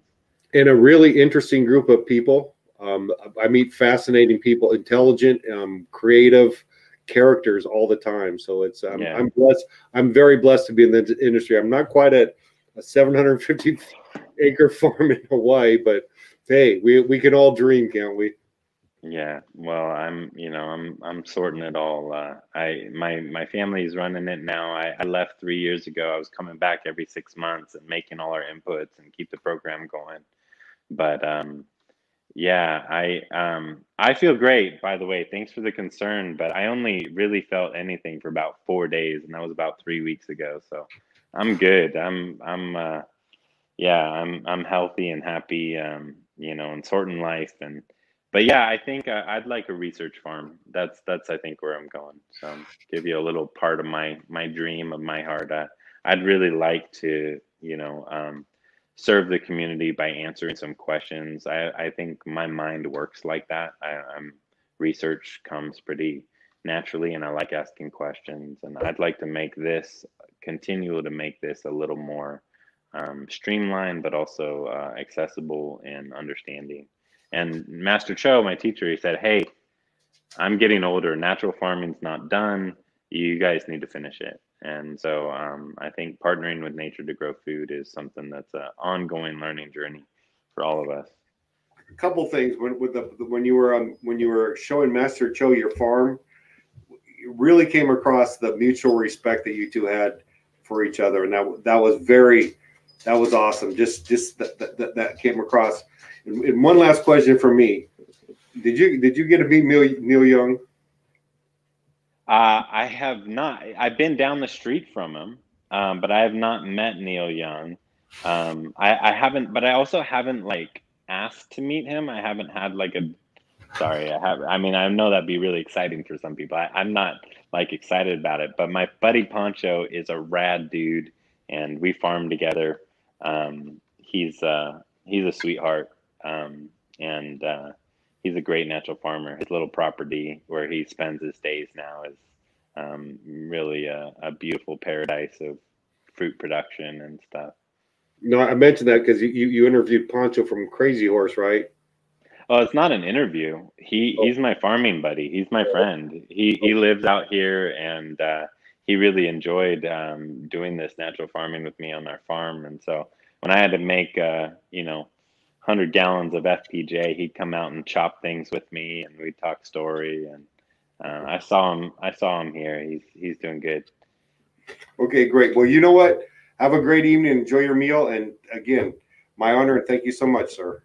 And a really interesting group of people. Um, I meet fascinating people, intelligent, um, creative characters all the time. So it's um, Yeah. I'm blessed. I'm very blessed to be in the industry. I'm not quite at a 750 acre farm in Hawaii, but hey, we we can all dream, can't we? Yeah, well, I'm, you know, I'm I'm sorting it all. Uh, I my my family's running it now. I, I left three years ago. I was coming back every six months and making all our inputs and keep the program going. But um, yeah, I um I feel great. By the way, thanks for the concern. But I only really felt anything for about four days, and that was about three weeks ago. So I'm good. I'm I'm uh, yeah, I'm I'm healthy and happy. Um, you know, and sorting life and but yeah, I think uh, I'd like a research farm. That's that's I think where I'm going. So give you a little part of my my dream of my heart. Uh, I'd really like to you know um, serve the community by answering some questions. I I think my mind works like that. I, I'm research comes pretty naturally and I like asking questions. And I'd like to make this continue to make this a little more um, streamlined, but also uh, accessible and understanding. And Master Cho, my teacher, he said, Hey, I'm getting older. Natural farming's not done. You guys need to finish it. And so um, I think partnering with nature to grow food is something that's an ongoing learning journey for all of us. A couple things when with the when you were um, when you were showing Master Cho your farm, you really came across the mutual respect that you two had for each other, and that that was very that was awesome. Just just that that, that came across. And, one last question for me: Did you did you get to meet Neil, Neil Young? Uh, I have not. I've been down the street from him, um, but I have not met Neil Young. Um, I, I haven't, but I also haven't like asked to meet him. I haven't had like a. Sorry, I have. I mean, I know that'd be really exciting for some people. I, I'm not like excited about it, but my buddy Poncho is a rad dude, and we farm together. Um, he's uh, he's a sweetheart, um, and uh, he's a great natural farmer. His little property where he spends his days now is um, really a, a, beautiful paradise of fruit production and stuff. No, I mentioned that because you, you interviewed Poncho from Crazy Horse, right? Oh, it's not an interview. He oh. he's my farming buddy. He's my friend. He he lives out here, and uh, he really enjoyed um, doing this natural farming with me on our farm. And so when I had to make, uh, you know, 100 gallons of FPJ, he'd come out and chop things with me, and we'd talk story. And uh, I saw him. I saw him here. He's he's doing good. Okay, great. Well, you know what? Have a great evening. Enjoy your meal. And again, my honor and thank you so much, sir.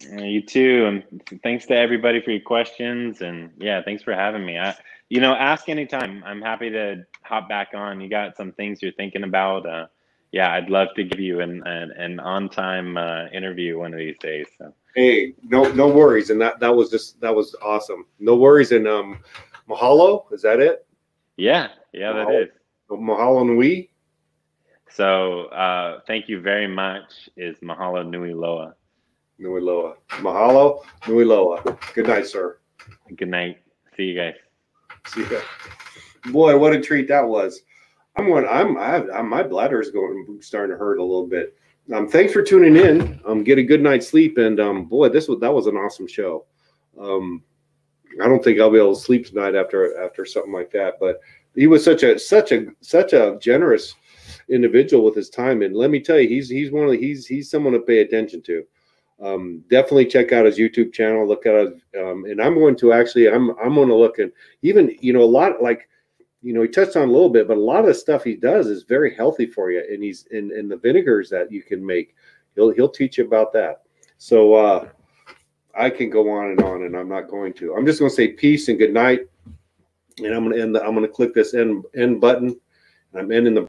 You too, and thanks to everybody for your questions. And yeah, thanks for having me. I, you know, ask anytime. I'm happy to hop back on. You got some things you're thinking about. Uh, yeah, I'd love to give you an an, an on time uh, interview one of these days. So. Hey, no no worries, and that that was just that was awesome. No worries, and um, mahalo is that it? Yeah, yeah, mahalo, that is. Mahalo nui. So uh, thank you very much. Is mahalo nui loa. Nui loa. Mahalo nui loa. Good night, sir. Good night. See you guys. See ya. Boy, what a treat that was. I'm going. I'm. I'm, my bladder is going starting to hurt a little bit. Um, thanks for tuning in. Um, get a good night's sleep, and um, boy, this was that was an awesome show. Um, I don't think I'll be able to sleep tonight after after something like that. But he was such a such a such a generous individual with his time, and let me tell you, he's he's one of the, he's he's someone to pay attention to. Um, definitely check out his YouTube channel. Look at it, um, and I'm going to actually I'm I'm going to look and even you know a lot like you know, he touched on a little bit, but a lot of the stuff he does is very healthy for you. And he's in, in the vinegars that you can make. He'll he'll teach you about that. So uh I can go on and on, and I'm not going to. I'm just going to say peace and good night, and I'm going to end. The, I'm going to click this end end button, and I'm ending the